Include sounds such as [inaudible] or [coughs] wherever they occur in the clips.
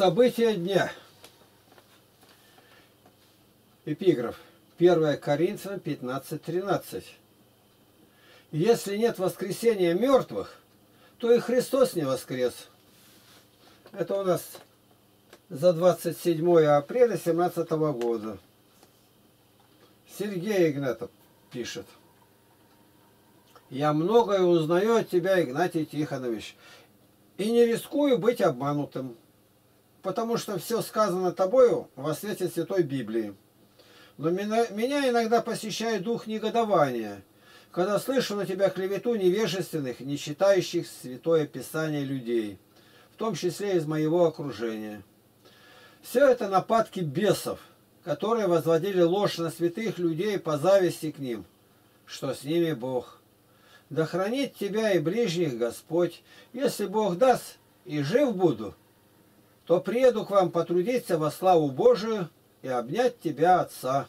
События дня. Эпиграф. 1 Коринфянам 15.13. Если нет воскресения мертвых, то и Христос не воскрес. Это у нас за 27 апреля 17 года. Сергей Игнатов пишет. Я многое узнаю от тебя, Игнатий Тихонович, и не рискую быть обманутым, потому что все сказано тобою во свете Святой Библии. Но меня иногда посещает дух негодования, когда слышу на тебя клевету невежественных, не читающих Святое Писание людей, в том числе из моего окружения. Все это нападки бесов, которые возводили ложь на святых людей по зависти к ним, что с ними Бог. Да хранит тебя и ближних Господь, если Бог даст, и жив буду, то приеду к вам потрудиться во славу Божию и обнять тебя, Отца.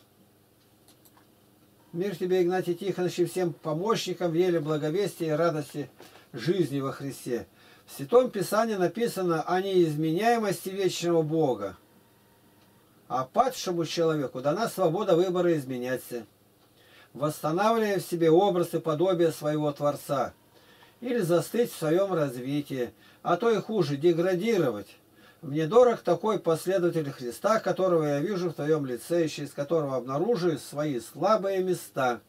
Мир тебе, Игнатий Тихонович, и всем помощникам в деле благовестия и радости жизни во Христе. В Святом Писании написано о неизменяемости вечного Бога. А падшему человеку дана свобода выбора изменяться, восстанавливая в себе образ и подобие своего Творца, или застыть в своем развитии, а то и хуже, деградировать. Мне дорог такой последователь Христа, которого я вижу в твоем лице, через которого обнаруживаю свои слабые места,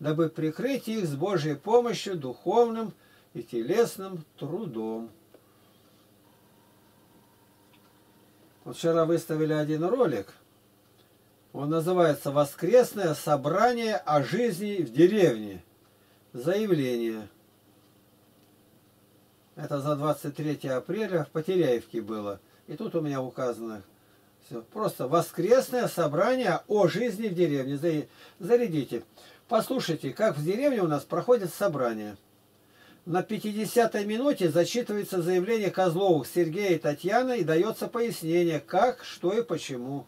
дабы прикрыть их с Божьей помощью духовным и телесным трудом. Вот вчера выставили один ролик. Он называется «Воскресное собрание о жизни в деревне». Заявление. Это за 23 апреля в Потеряевке было. И тут у меня указано все. Просто воскресное собрание о жизни в деревне. Зарядите. Послушайте, как в деревне у нас проходит собрание. На 50-й минуте зачитывается заявление Козловых Сергея и Татьяны и дается пояснение, как, что и почему.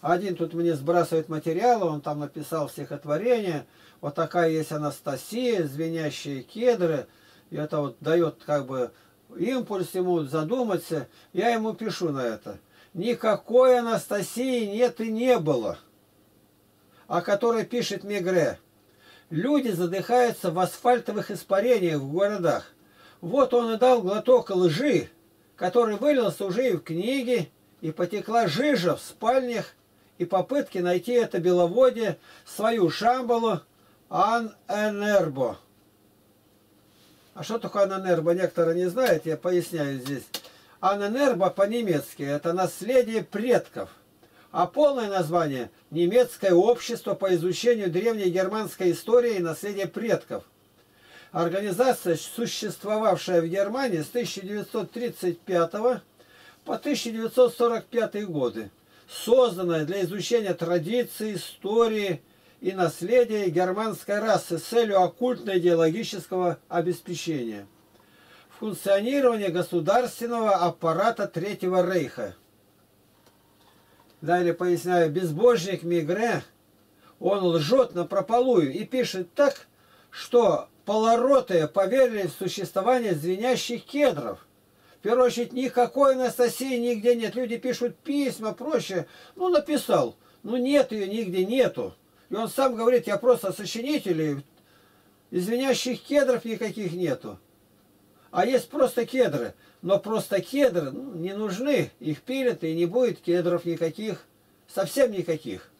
Один тут мне сбрасывает материалы, он там написал стихотворение. Вот такая есть Анастасия, звенящие кедры. И это вот дает как бы импульс ему задуматься. Я ему пишу на это. Никакой Анастасии нет и не было. О которой пишет Мегре. Люди задыхаются в асфальтовых испарениях в городах. Вот он и дал глоток лжи, который вылился уже и в книги, и потекла жижа в спальнях, и попытки найти это беловодье, свою шамбалу Ан-Энербо. А что такое Аненербо, некоторые не знают, я поясняю здесь. Аненербо по-немецки – это наследие предков а полное название – Немецкое общество по изучению древней германской истории и наследия предков. Организация, существовавшая в Германии с 1935 по 1945 годы, созданная для изучения традиций, истории и наследия германской расы с целью оккультно-идеологического обеспечения. Функционирование государственного аппарата Третьего Рейха – Далее поясняю, безбожник Мигре, он лжет на прополую и пишет так, что полоротые поверили в существование звенящих кедров. В первую очередь, никакой Анастасии нигде нет. Люди пишут письма, проще. Ну, написал. Ну, нет ее нигде, нету. И он сам говорит, я просто сочинитель, и звенящих кедров никаких нету. А есть просто кедры. Но просто кедры ну, не нужны. Их пилят, и не будет кедров никаких. Совсем никаких.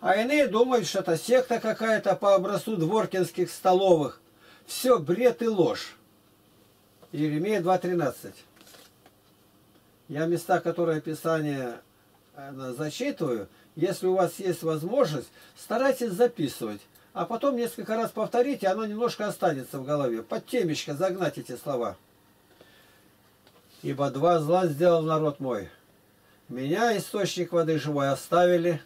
А иные думают, что это секта какая-то по образцу дворкинских столовых. Все бред и ложь. Еремея 2.13. Я места, которые Писание э, зачитываю, если у вас есть возможность, старайтесь записывать. А потом несколько раз повторите, оно немножко останется в голове. Под темечко загнать эти слова. Ибо два зла сделал народ мой. Меня, источник воды живой, оставили,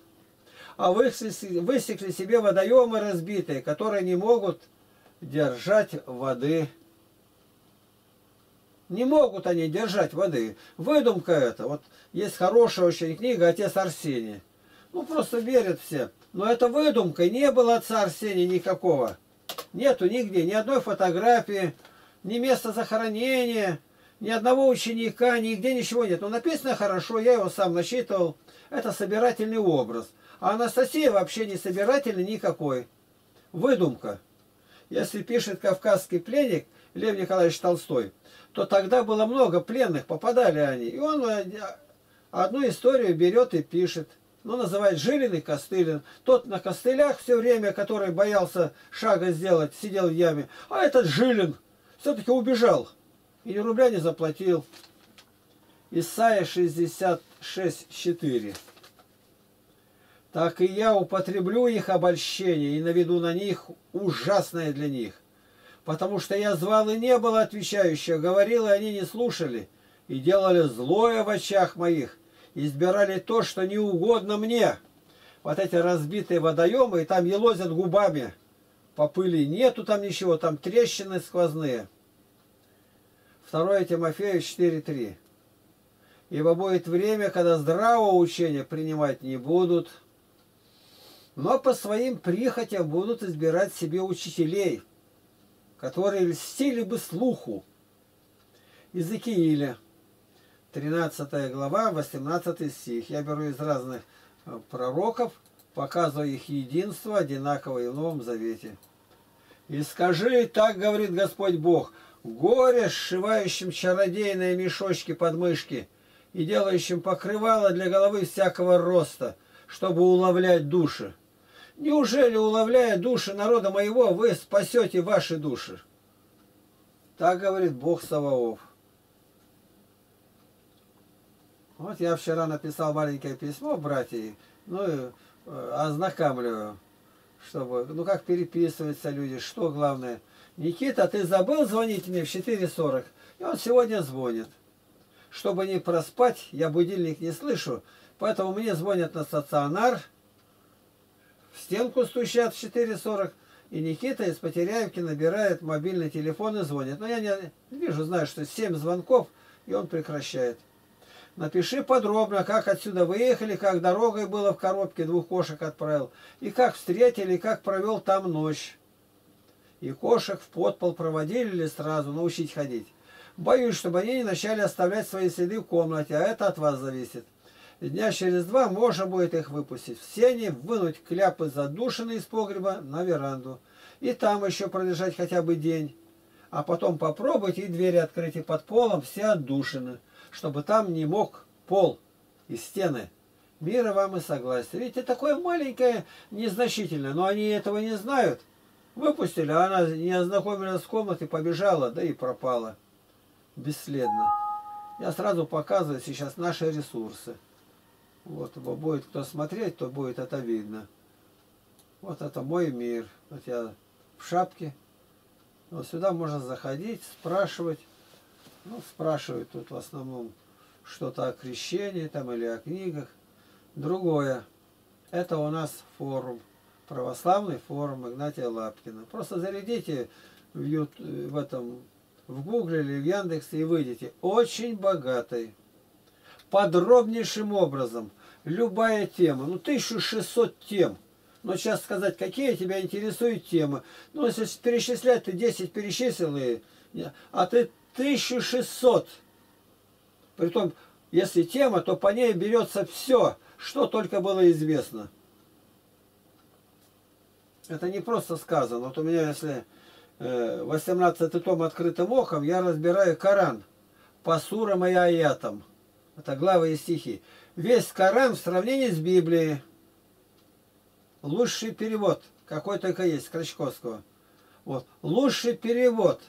а высекли себе водоемы разбитые, которые не могут держать воды. Не могут они держать воды. Выдумка это. Вот есть хорошая очень книга «Отец Арсений». Ну, просто верят все. Но это выдумка. Не было отца Арсения никакого. Нету нигде ни одной фотографии, ни места захоронения, Ни одного ученика, нигде ничего нет. Но написано хорошо, я его сам насчитывал. Это собирательный образ. А Анастасия вообще не собирательный никакой. Выдумка. Если пишет «Кавказский пленник» Лев Николаевич Толстой, то тогда было много пленных, попадали они. И он э, одну историю берет и пишет. Ну, называет Жилин и Костылин. Тот на костылях все время, который боялся шага сделать, сидел в яме. А этот Жилин все-таки убежал. И ни рубля не заплатил. Исайя 66, Так и я употреблю их обольщение и наведу на них ужасное для них. Потому что я звал и не было отвечающего, говорил, и они не слушали, и делали злое в очах моих, избирали то, что не угодно мне. Вот эти разбитые водоемы, и там елозят губами по пыли. Нету там ничего, там трещины сквозные. 2 Тимофею 4.3. Ибо будет время, когда здравого учения принимать не будут, но по своим прихотям будут избирать себе учителей, которые льстили бы слуху. Иезекииля 13 глава, 18 стих. Я беру из разных э, пророков, показываю их единство, одинаковое в Новом Завете. «И скажи, так говорит Господь Бог, горе сшивающим чародейные мешочки под мышки и делающим покрывало для головы всякого роста, чтобы уловлять души. Неужели, уловляя души народа моего, вы спасете ваши души?» Так говорит Бог Саваоф. Вот я вчера написал маленькое письмо братьям, ну, и э, ознакомливаю, чтобы, ну, как переписываются люди, что главное. Никита, ты забыл звонить мне в 4.40? И он сегодня звонит. Чтобы не проспать, я будильник не слышу, поэтому мне звонят на стационар, в стенку стучат в 4.40, и Никита из Потеряевки набирает мобильный телефон и звонит. Но я не вижу, знаю, что 7 звонков, и он прекращает. Напиши подробно, как отсюда выехали, как дорогой было в коробке, двух кошек отправил, и как встретили, и как провел там ночь. И кошек в подпол проводили или сразу научить ходить. Боюсь, чтобы они не начали оставлять свои следы в комнате, а это от вас зависит. Дня через два можно будет их выпустить. В сене вынуть кляпы задушенные из погреба на веранду. И там еще пролежать хотя бы день. А потом попробуйте и двери открыть, и под полом все отдушины чтобы там не мог пол и стены. Мира вам и согласие. Видите, такое маленькое, незначительное, но они этого не знают. Выпустили, а она не ознакомилась с комнатой, побежала, да и пропала. Бесследно. Я сразу показываю сейчас наши ресурсы. Вот, будет кто смотреть, то будет это видно. Вот это мой мир. Вот я в шапке. Вот сюда можно заходить, спрашивать. Ну, спрашивают тут в основном что-то о крещении там или о книгах. Другое. Это у нас форум. Православный форум Игнатия Лапкина. Просто зарядите в, в этом в Гугле или в Яндексе и выйдете. Очень богатый. Подробнейшим образом. Любая тема. Ну, 1600 тем. Но сейчас сказать, какие тебя интересуют темы. Ну, если перечислять, ты 10 перечислил, и, а ты 1600. Притом, если тема, то по ней берется все, что только было известно. Это не просто сказано. Вот у меня, если 18 э, том открытым оком, я разбираю Коран по сурам и аятам. Это главы и стихи. Весь Коран в сравнении с Библией. Лучший перевод, какой только есть, Крачковского. Вот. Лучший перевод.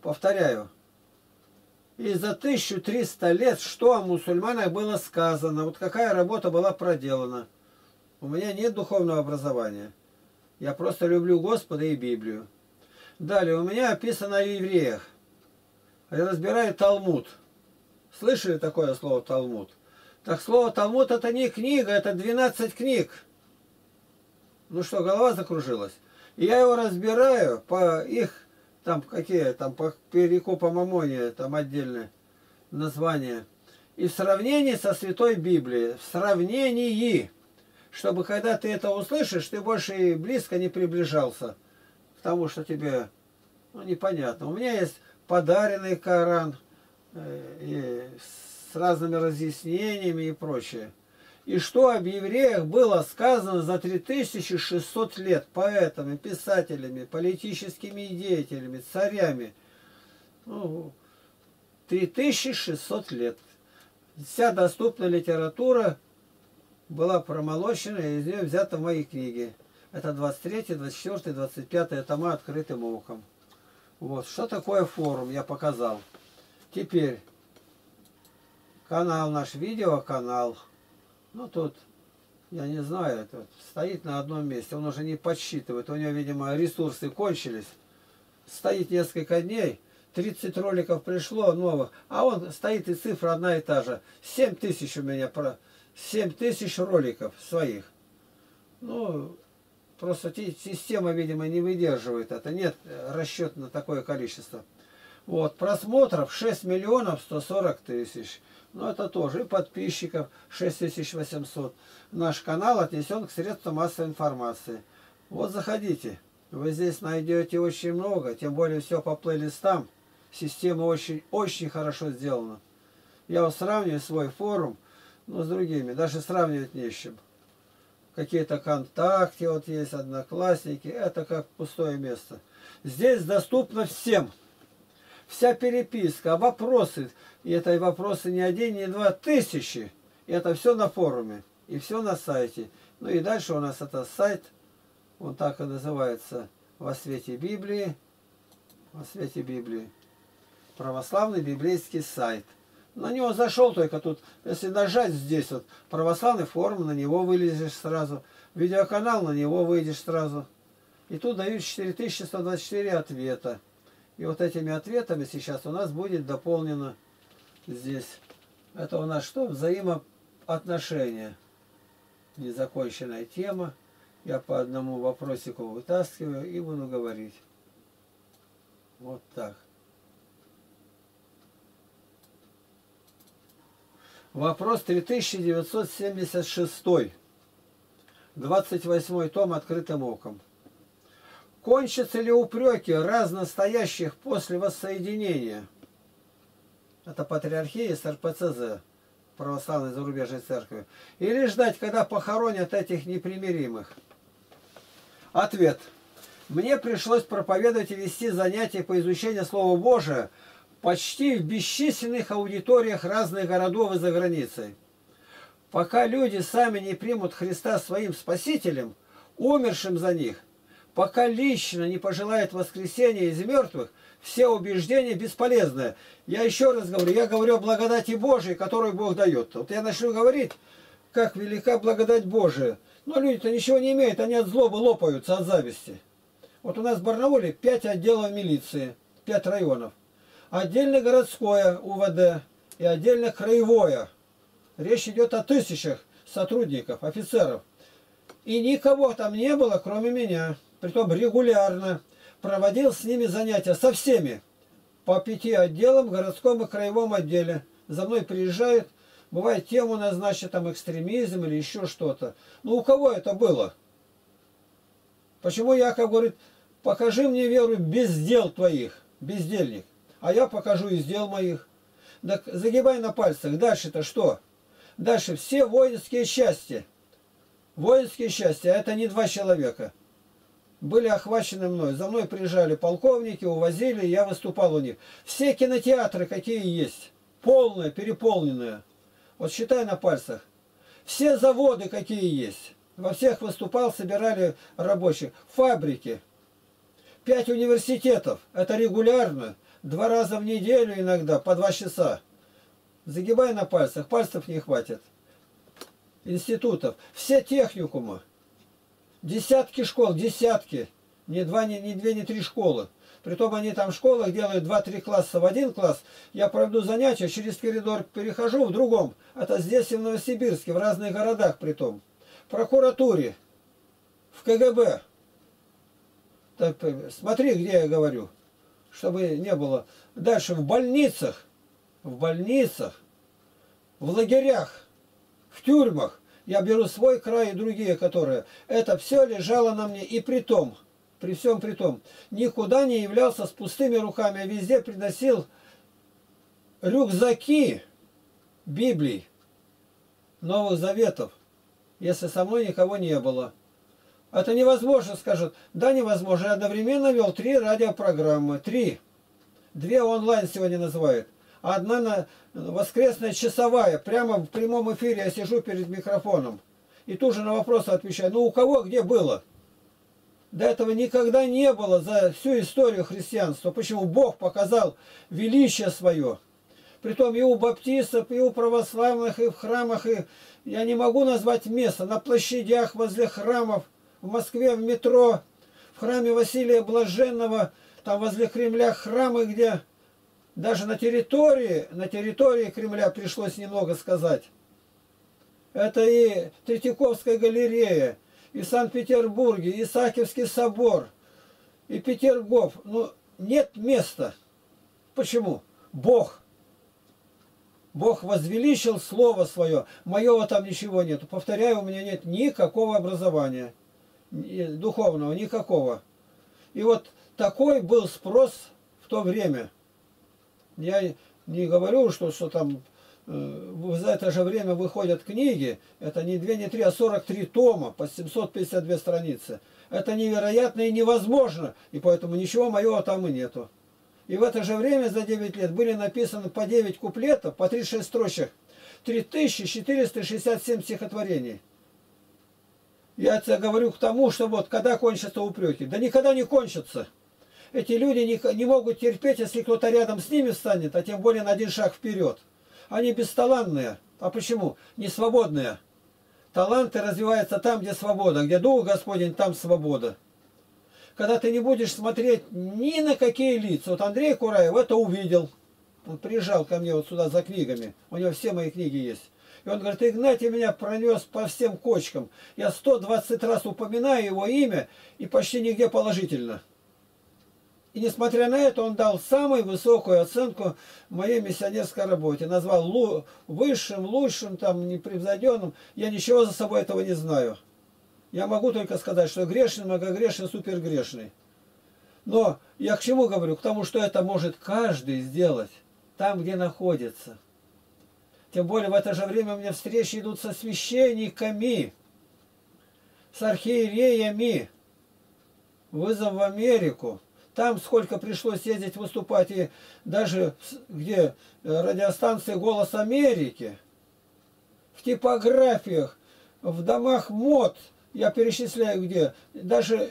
Повторяю. И за 1300 лет, что о мусульманах было сказано, вот какая работа была проделана. У меня нет духовного образования. Я просто люблю Господа и Библию. Далее, у меня описано о евреях. Я разбираю Талмуд. Слышали такое слово Талмуд? Так слово Талмуд это не книга, это 12 книг. Ну что, голова закружилась? И я его разбираю по их там какие, там по перекупу Мамоне, там отдельное название. И в сравнении со Святой Библией, в сравнении, чтобы когда ты это услышишь, ты больше и близко не приближался к тому, что тебе ну, непонятно. У меня есть подаренный Коран, э, и с разными разъяснениями и прочее. И что об евреях было сказано за 3600 лет поэтами, писателями, политическими деятелями, царями. Ну, 3600 лет. Вся доступная литература была промолочена, и из нее взята в мои книги. Это 23, 24, 25 тома открытым оком. Вот. Что такое форум, я показал. Теперь канал наш, видеоканал. Ну тут, я не знаю, это стоит на одном месте. Он уже не подсчитывает. У него, видимо, ресурсы кончились. Стоит несколько дней. 30 роликов пришло новых, а он стоит и цифра одна и та же. 7 тысяч у меня, про 7 тысяч роликов своих. Ну, просто система, видимо, не выдерживает это. Нет расчета на такое количество. Вот, просмотров 6 миллионов 140 тысяч. Ну, это тоже. И подписчиков 6800. Наш канал отнесен к средствам массовой информации. Вот заходите. Вы здесь найдете очень много. Тем более все по плейлистам. Система очень, очень хорошо сделана. Я вот сравниваю свой форум ну, с другими. Даже сравнивать не с чем. Какие-то контакты вот есть, одноклассники. Это как пустое место. Здесь доступно всем вся переписка, вопросы, и это вопросы не один, не два, тысячи. И это все на форуме, и все на сайте. Ну и дальше у нас это сайт, он так и называется, «Во свете Библии», «Во свете Библии», православный библейский сайт. На него зашел только тут, если нажать здесь вот, православный форум, на него вылезешь сразу, видеоканал, на него выйдешь сразу. И тут дают 4124 ответа. И вот этими ответами сейчас у нас будет дополнено здесь. Это у нас что? Взаимоотношения. Незаконченная тема. Я по одному вопросику вытаскиваю и буду говорить. Вот так. Вопрос 3976. 28 том открытым оком. Кончатся ли упреки раз настоящих после воссоединения? Это патриархия с РПЦЗ, православной зарубежной церкви. Или ждать, когда похоронят этих непримиримых? Ответ. Мне пришлось проповедовать и вести занятия по изучению Слова Божия почти в бесчисленных аудиториях разных городов и за границей. Пока люди сами не примут Христа своим Спасителем, умершим за них – пока лично не пожелает воскресения из мертвых, все убеждения бесполезны. Я еще раз говорю, я говорю о благодати Божией, которую Бог дает. Вот я начну говорить, как велика благодать Божия. Но люди-то ничего не имеют, они от злобы лопаются, от зависти. Вот у нас в Барнауле 5 отделов милиции, 5 районов. Отдельно городское УВД и отдельно краевое. Речь идет о тысячах сотрудников, офицеров. И никого там не было, кроме меня притом регулярно, проводил с ними занятия, со всеми, по пяти отделам, городском и краевом отделе. За мной приезжают, бывает тему назначат, там экстремизм или еще что-то. Ну у кого это было? Почему Яков говорит, покажи мне веру без дел твоих, бездельник, а я покажу из дел моих. Так загибай на пальцах. Дальше-то что? Дальше все воинские части. Воинские части, а это не два человека были охвачены мной. За мной приезжали полковники, увозили, я выступал у них. Все кинотеатры, какие есть, полные, переполненные. Вот считай на пальцах. Все заводы, какие есть. Во всех выступал, собирали рабочих. Фабрики. Пять университетов. Это регулярно. Два раза в неделю иногда, по два часа. Загибай на пальцах, пальцев не хватит. Институтов. Все техникумы. Десятки школ, десятки. Не, два, не, не две, не три школы. Притом они там в школах делают два-три класса в один класс. Я проведу занятия, через коридор перехожу в другом. Это здесь и в Новосибирске, в разных городах притом. В прокуратуре, в КГБ. Так, смотри, где я говорю, чтобы не было. Дальше в больницах, в больницах, в лагерях, в тюрьмах. Я беру свой край и другие, которые... Это все лежало на мне. И при том, при всем при том, никуда не являлся с пустыми руками, а везде приносил рюкзаки Библий, Новых Заветов, если со мной никого не было. Это невозможно, скажут. Да, невозможно. Я одновременно вел три радиопрограммы. Три. Две онлайн сегодня называют. Одна на воскресная часовая. Прямо в прямом эфире я сижу перед микрофоном. И тут же на вопросы отвечаю. Ну у кого где было? До этого никогда не было за всю историю христианства. Почему Бог показал величие свое? Притом и у баптистов, и у православных, и в храмах, и я не могу назвать место, на площадях, возле храмов, в Москве, в метро, в храме Василия Блаженного, там возле Кремля храмы, где даже на территории, на территории Кремля пришлось немного сказать. Это и Третьяковская галерея, и Санкт-Петербурге, и Исаакиевский собор, и Петергоф. Ну, нет места. Почему? Бог. Бог возвеличил Слово Свое. Моего там ничего нет. Повторяю, у меня нет никакого образования. Духовного, никакого. И вот такой был спрос в то время. Я не говорю, что, что там э, за это же время выходят книги, это не 2, не 3, а 43 тома по 752 страницы. Это невероятно и невозможно, и поэтому ничего моего там и нету. И в это же время за 9 лет были написаны по 9 куплетов, по 36 строчек, 3467 стихотворений. Я тебе говорю к тому, что вот когда кончатся упреки. Да никогда не кончатся. Эти люди не, не могут терпеть, если кто-то рядом с ними встанет, а тем более на один шаг вперед. Они бесталанные. А почему? Не свободные. Таланты развиваются там, где свобода. Где Дух Господень, там свобода. Когда ты не будешь смотреть ни на какие лица. Вот Андрей Кураев это увидел. Он приезжал ко мне вот сюда за книгами. У него все мои книги есть. И он говорит, Игнатий меня пронес по всем кочкам. Я 120 раз упоминаю его имя и почти нигде положительно. И несмотря на это, он дал самую высокую оценку моей миссионерской работе. Назвал лу высшим, лучшим, там, непревзойденным. Я ничего за собой этого не знаю. Я могу только сказать, что грешный, многогрешный, супергрешный. Но я к чему говорю? К тому, что это может каждый сделать там, где находится. Тем более в это же время у меня встречи идут со священниками, с архиереями. Вызов в Америку. Там сколько пришлось ездить выступать, и даже где э, радиостанции «Голос Америки», в типографиях, в домах мод, я перечисляю где, даже,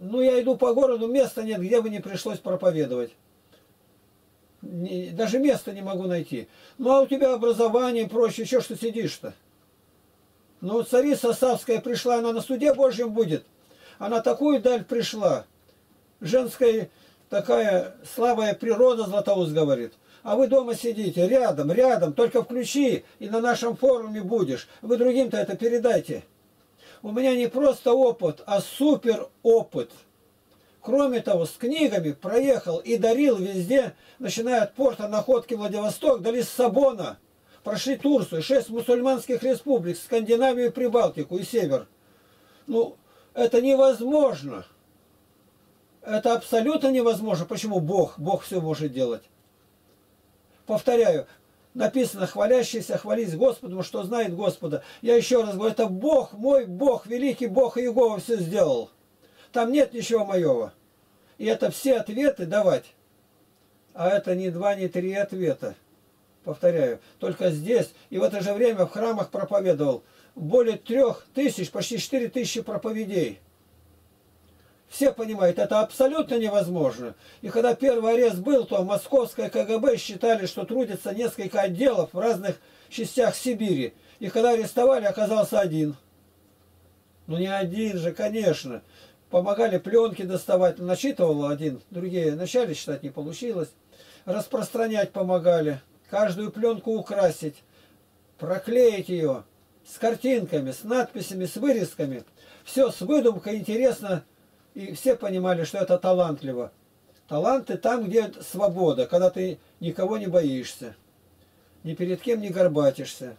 ну я иду по городу, места нет, где бы не пришлось проповедовать. Даже места не могу найти. Ну а у тебя образование и прочее, еще что сидишь-то? Ну царица Савская пришла, она на суде Божьем будет. Она такую даль пришла женская такая слабая природа, Златоуст говорит. А вы дома сидите, рядом, рядом, только включи, и на нашем форуме будешь. Вы другим-то это передайте. У меня не просто опыт, а супер опыт. Кроме того, с книгами проехал и дарил везде, начиная от порта находки Владивосток до Лиссабона. Прошли Турцию, шесть мусульманских республик, Скандинавию, Прибалтику и Север. Ну, это невозможно. Это абсолютно невозможно. Почему Бог? Бог все может делать. Повторяю, написано, хвалящийся, хвались Господу, что знает Господа. Я еще раз говорю, это Бог, мой Бог, великий Бог Иегова все сделал. Там нет ничего моего. И это все ответы давать. А это не два, не три ответа. Повторяю, только здесь. И в это же время в храмах проповедовал более трех тысяч, почти четыре тысячи проповедей. Все понимают, это абсолютно невозможно. И когда первый арест был, то московское КГБ считали, что трудится несколько отделов в разных частях Сибири. И когда арестовали, оказался один. Ну не один же, конечно. Помогали пленки доставать, начитывал один, другие начали читать, не получилось. Распространять помогали, каждую пленку украсить, проклеить ее с картинками, с надписями, с вырезками. Все с выдумкой интересно и все понимали, что это талантливо. Таланты там, где свобода, когда ты никого не боишься, ни перед кем не горбатишься.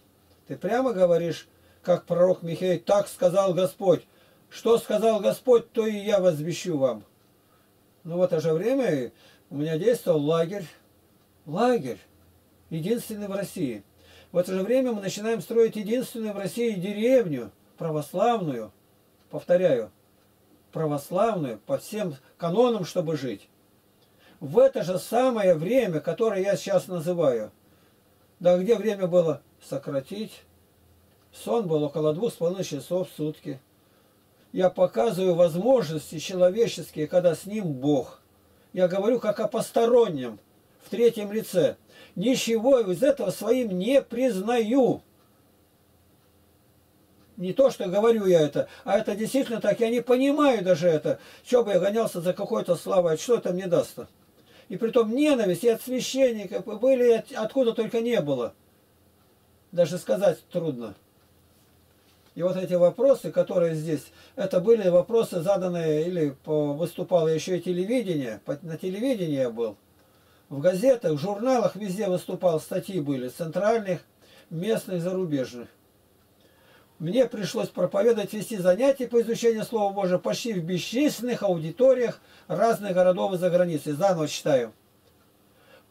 Ты прямо говоришь, как пророк Михаил, так сказал Господь. Что сказал Господь, то и я возвещу вам. Но в это же время у меня действовал лагерь. Лагерь. единственный в России. В это же время мы начинаем строить единственную в России деревню, православную, повторяю, православную, по всем канонам, чтобы жить. В это же самое время, которое я сейчас называю, да где время было сократить, сон был около двух с половиной часов в сутки. Я показываю возможности человеческие, когда с ним Бог. Я говорю как о постороннем, в третьем лице. Ничего из этого своим не признаю. Не то, что говорю я это, а это действительно так. Я не понимаю даже это. Что бы я гонялся за какой-то славой, что это мне даст-то? И притом ненависть и от священников, были откуда только не было. Даже сказать трудно. И вот эти вопросы, которые здесь, это были вопросы заданные, или выступало еще и телевидение, на телевидении я был, в газетах, в журналах везде выступал, статьи были, центральных, местных, зарубежных. Мне пришлось проповедовать, вести занятия по изучению Слова Божия почти в бесчисленных аудиториях разных городов и за границей. Заново читаю.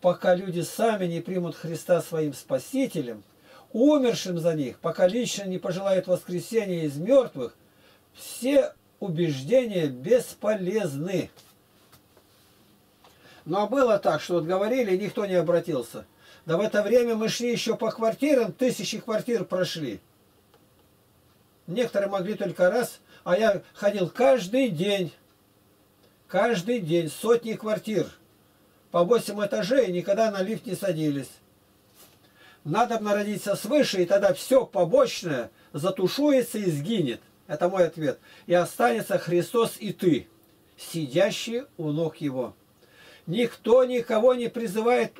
Пока люди сами не примут Христа своим Спасителем, умершим за них, пока лично не пожелают воскресения из мертвых, все убеждения бесполезны. Но было так, что вот говорили, никто не обратился. Да в это время мы шли еще по квартирам, тысячи квартир прошли. Некоторые могли только раз, а я ходил каждый день. Каждый день сотни квартир. По 8 этажей никогда на лифт не садились. Надо народиться свыше, и тогда все побочное затушуется и сгинет. Это мой ответ. И останется Христос и ты, сидящий у ног Его. Никто никого не призывает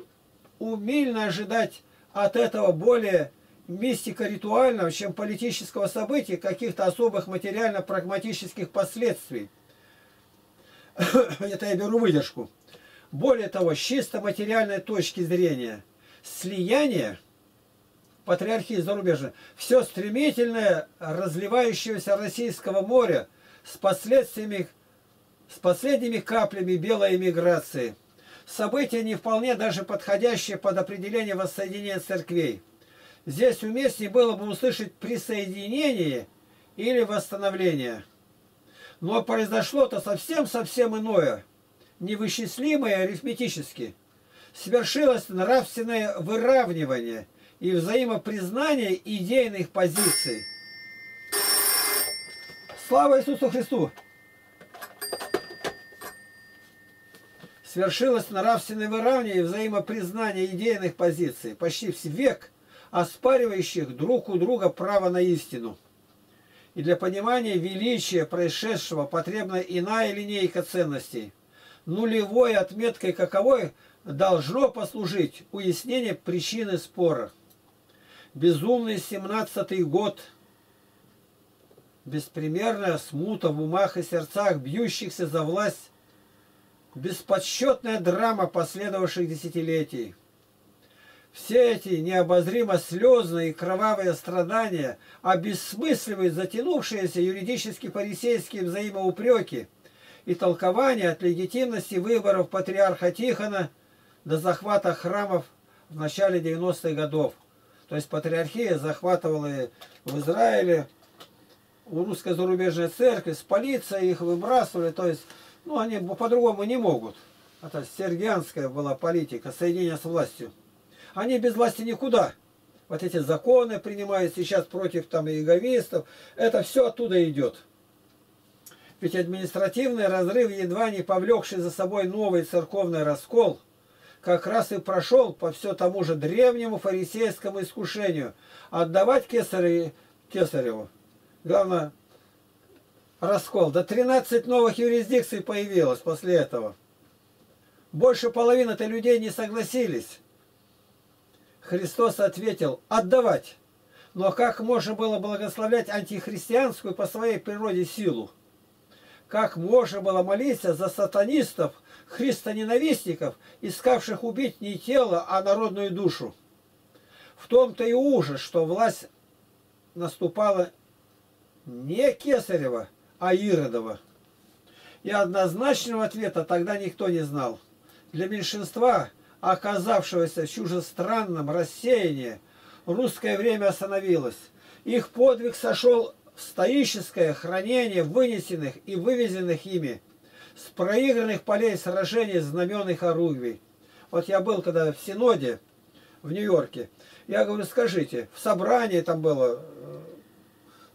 умильно ожидать от этого более мистика ритуального, чем политического события, каких-то особых материально-прагматических последствий. [coughs] Это я беру выдержку. Более того, с чисто материальной точки зрения, слияние патриархии зарубежной, все стремительное разливающегося российского моря с последствиями, с последними каплями белой эмиграции. События не вполне даже подходящие под определение воссоединения церквей. Здесь уместнее было бы услышать присоединение или восстановление. Но произошло-то совсем-совсем иное, невысчислимое арифметически. Свершилось нравственное выравнивание и взаимопризнание идейных позиций. Слава Иисусу Христу! Свершилось нравственное выравнивание и взаимопризнание идейных позиций. Почти век – оспаривающих друг у друга право на истину. И для понимания величия происшедшего потребна иная линейка ценностей. Нулевой отметкой каковой должно послужить уяснение причины спора. Безумный семнадцатый год, беспримерная смута в умах и сердцах бьющихся за власть, бесподсчетная драма последовавших десятилетий – все эти необозримо слезные и кровавые страдания обесмысливают затянувшиеся юридически-фарисейские взаимоупреки и толкования от легитимности выборов патриарха Тихона до захвата храмов в начале 90-х годов. То есть патриархия захватывала в Израиле, у русской зарубежной церкви, с полицией их выбрасывали, то есть, ну, они по-другому не могут. Это сергианская была политика, соединение с властью. Они без власти никуда. Вот эти законы принимают сейчас против там иеговистов. Это все оттуда идет. Ведь административный разрыв, едва не повлекший за собой новый церковный раскол, как раз и прошел по все тому же древнему фарисейскому искушению отдавать кесарю, кесареву. Главное, раскол. До 13 новых юрисдикций появилось после этого. Больше половины-то людей не согласились. Христос ответил «отдавать». Но как можно было благословлять антихристианскую по своей природе силу? Как можно было молиться за сатанистов, христоненавистников, искавших убить не тело, а народную душу? В том-то и ужас, что власть наступала не Кесарева, а Иродова. И однозначного ответа тогда никто не знал. Для меньшинства оказавшегося в чужестранном рассеянии, русское время остановилось. Их подвиг сошел в стоическое хранение вынесенных и вывезенных ими с проигранных полей сражений знаменных орудий. Вот я был когда в Синоде в Нью-Йорке, я говорю, скажите, в собрании там было, э,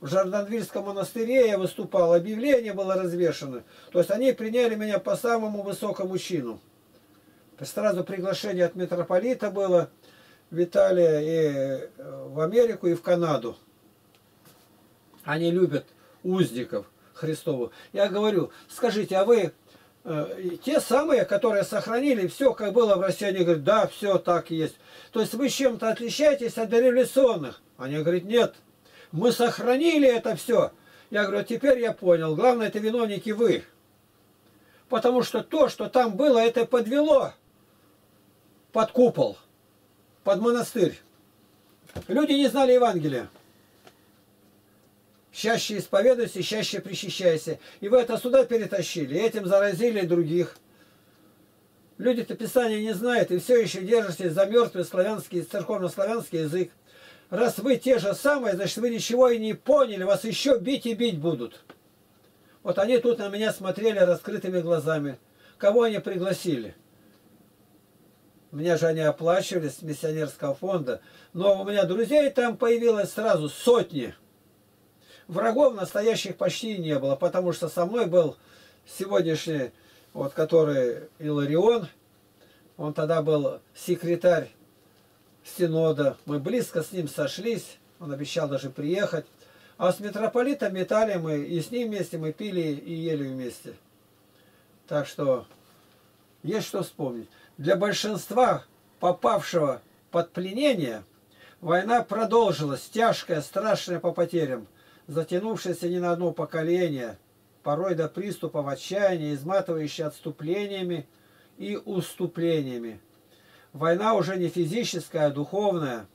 в Жарданвильском монастыре я выступал, объявление было развешено. То есть они приняли меня по самому высокому чину. Сразу приглашение от митрополита было в Италию и э, в Америку, и в Канаду. Они любят узников Христову. Я говорю, скажите, а вы э, те самые, которые сохранили все, как было в России? Они говорят, да, все так и есть. То есть вы чем-то отличаетесь от революционных? Они говорят, нет, мы сохранили это все. Я говорю, теперь я понял, главное это виновники вы. Потому что то, что там было, это подвело под купол, под монастырь. Люди не знали Евангелия. Чаще исповедуйся, чаще причащайся. И вы это сюда перетащили, и этим заразили других. Люди-то Писания не знают, и все еще держитесь за мертвый славянский, церковно-славянский язык. Раз вы те же самые, значит, вы ничего и не поняли, вас еще бить и бить будут. Вот они тут на меня смотрели раскрытыми глазами. Кого они пригласили? Меня же они оплачивали с миссионерского фонда. Но у меня друзей там появилось сразу сотни. Врагов настоящих почти не было, потому что со мной был сегодняшний, вот который Иларион, он тогда был секретарь Синода. Мы близко с ним сошлись, он обещал даже приехать. А с митрополитом метали мы, и с ним вместе мы пили и ели вместе. Так что есть что вспомнить. Для большинства попавшего под пленение война продолжилась, тяжкая, страшная по потерям – затянувшаяся не на одно поколение, порой до приступов отчаяния, изматывающая отступлениями и уступлениями. Война уже не физическая, а духовная.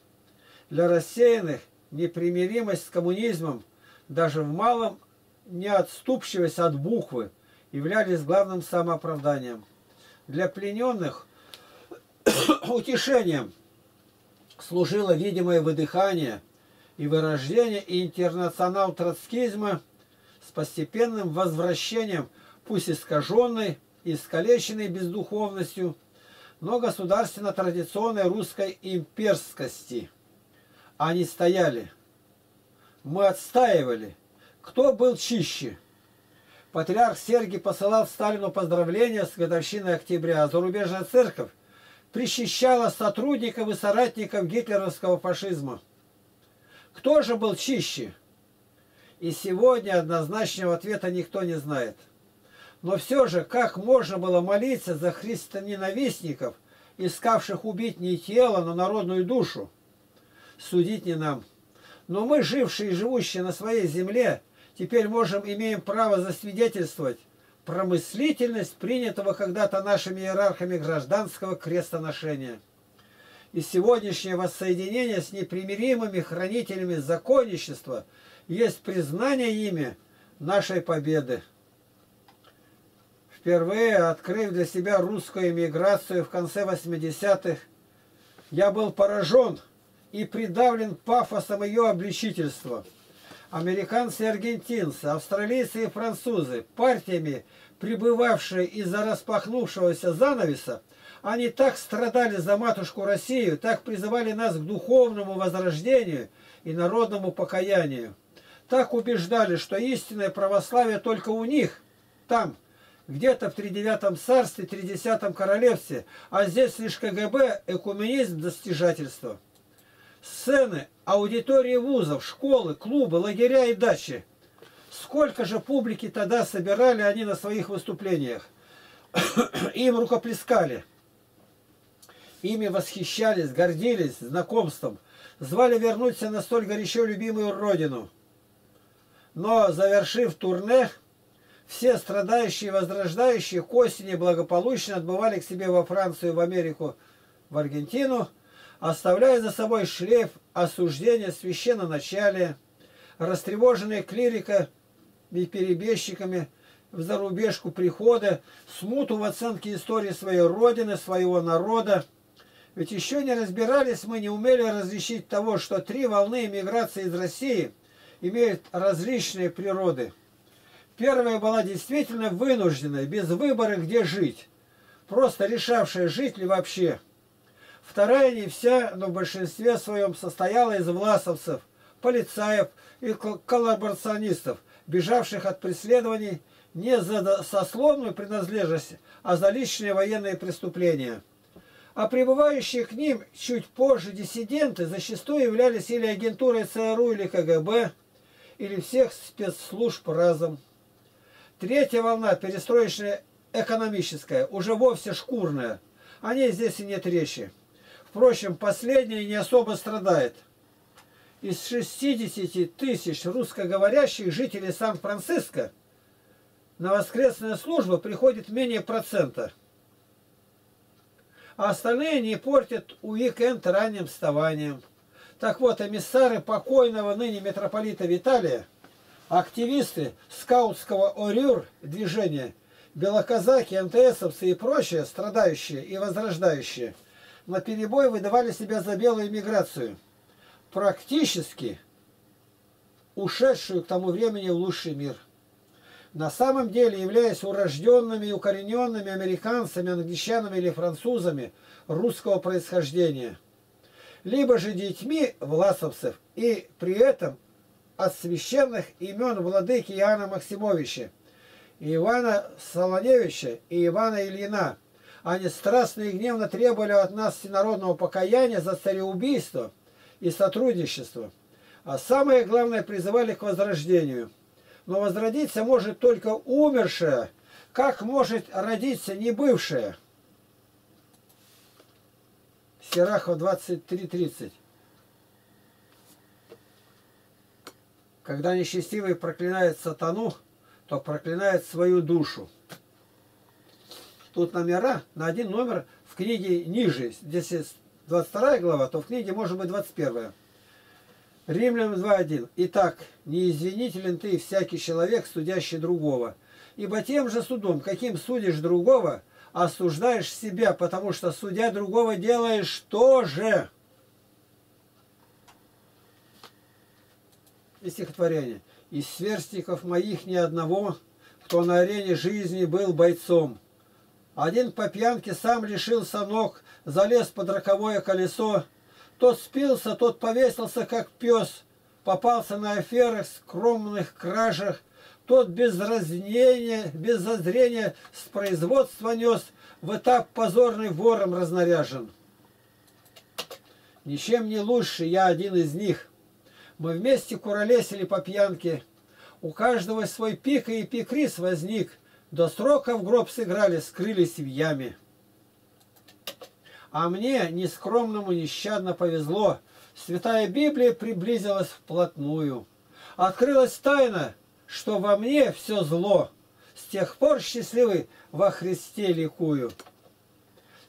Для рассеянных непримиримость с коммунизмом, даже в малом неотступчивость от буквы, являлись главным самооправданием. Для плененных [coughs] утешением служило видимое выдыхание – и вырождение интернационал-троцкизма с постепенным возвращением, пусть искаженной, искалеченной бездуховностью, но государственно-традиционной русской имперскости. Они стояли. Мы отстаивали. Кто был чище? Патриарх Сергий посылал Сталину поздравления с годовщиной октября, а зарубежная церковь причащала сотрудников и соратников гитлеровского фашизма. Кто же был чище? И сегодня однозначного ответа никто не знает. Но все же, как можно было молиться за христоненавистников, искавших убить не тело, но народную душу? Судить не нам. Но мы, жившие и живущие на своей земле, теперь можем, имеем право засвидетельствовать промыслительность принятого когда-то нашими иерархами гражданского крестоношения и сегодняшнее воссоединение с непримиримыми хранителями законничества есть признание ими нашей победы. Впервые открыв для себя русскую эмиграцию в конце 80-х, я был поражен и придавлен пафосом ее обличительства. Американцы и аргентинцы, австралийцы и французы, партиями, прибывавшие из-за распахнувшегося занавеса, они так страдали за матушку Россию, так призывали нас к духовному возрождению и народному покаянию. Так убеждали, что истинное православие только у них, там, где-то в тридевятом царстве, тридесятом королевстве, а здесь лишь КГБ, экуменизм, достижательство. Сцены, аудитории вузов, школы, клубы, лагеря и дачи. Сколько же публики тогда собирали они на своих выступлениях? [coughs] Им рукоплескали. Ими восхищались, гордились знакомством, звали вернуться на столь горячо любимую родину. Но, завершив турне, все страдающие и возрождающие к осени благополучно отбывали к себе во Францию, в Америку, в Аргентину, оставляя за собой шлейф осуждения священноначалия, растревоженные клирика и перебежчиками, в зарубежку прихода, смуту в оценке истории своей родины, своего народа. Ведь еще не разбирались мы, не умели различить того, что три волны эмиграции из России имеют различные природы. Первая была действительно вынужденная, без выбора, где жить, просто решавшая, жить ли вообще. Вторая не вся, но в большинстве своем состояла из власовцев, полицаев и коллаборационистов, бежавших от преследований не за сословную принадлежность, а за личные военные преступления. А прибывающие к ним чуть позже диссиденты зачастую являлись или агентурой ЦРУ или КГБ, или всех спецслужб разом. Третья волна, перестроечная экономическая, уже вовсе шкурная. О ней здесь и нет речи. Впрочем, последняя не особо страдает. Из 60 тысяч русскоговорящих жителей Сан-Франциско на воскресную службу приходит менее процента. А остальные не портят уикенд ранним вставанием. Так вот, эмиссары покойного ныне митрополита Виталия, активисты скаутского ОРЮР движения, белоказаки, МТСовцы и прочие, страдающие и возрождающие, на перебой выдавали себя за белую миграцию, практически ушедшую к тому времени в лучший мир. На самом деле являясь урожденными и укорененными американцами, англичанами или французами русского происхождения, либо же детьми власовцев и при этом от священных имен владыки Иоанна Максимовича, Ивана Солоневича и Ивана Ильина. Они страстно и гневно требовали от нас всенародного покаяния за цареубийство и сотрудничество, а самое главное призывали к возрождению – но возродиться может только умершая. Как может родиться не бывшая? Сирахов 23.30. Когда несчастливый проклинает сатану, то проклинает свою душу. Тут номера на один номер в книге ниже. Здесь 22 глава, то в книге может быть 21. Римлян 2.1. Итак, не извинителен ты, всякий человек, судящий другого. Ибо тем же судом, каким судишь другого, осуждаешь себя, потому что судя другого делаешь то же. И стихотворение. Из сверстников моих ни одного, кто на арене жизни был бойцом. Один по пьянке сам лишился ног, залез под роковое колесо, тот спился, тот повесился, как пес, попался на аферах, скромных кражах, тот без разнения, без зазрения с производства нес, в этап позорный вором разнаряжен. Ничем не лучше, я один из них. Мы вместе куролесили по пьянке. У каждого свой пик и пикрис возник. До срока в гроб сыграли, скрылись в яме. А мне, нескромному, нещадно повезло. Святая Библия приблизилась вплотную. Открылась тайна, что во мне все зло. С тех пор счастливый во Христе ликую.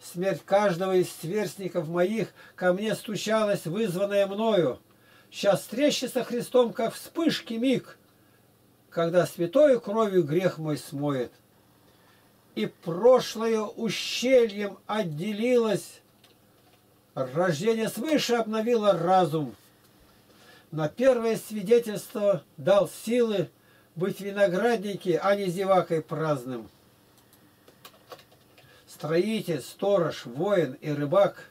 Смерть каждого из сверстников моих ко мне стучалась, вызванная мною. Сейчас встречи со Христом, как вспышки миг, когда святою кровью грех мой смоет и прошлое ущельем отделилось. Рождение свыше обновило разум. На первое свидетельство дал силы быть виноградники, а не зевакой праздным. Строитель, сторож, воин и рыбак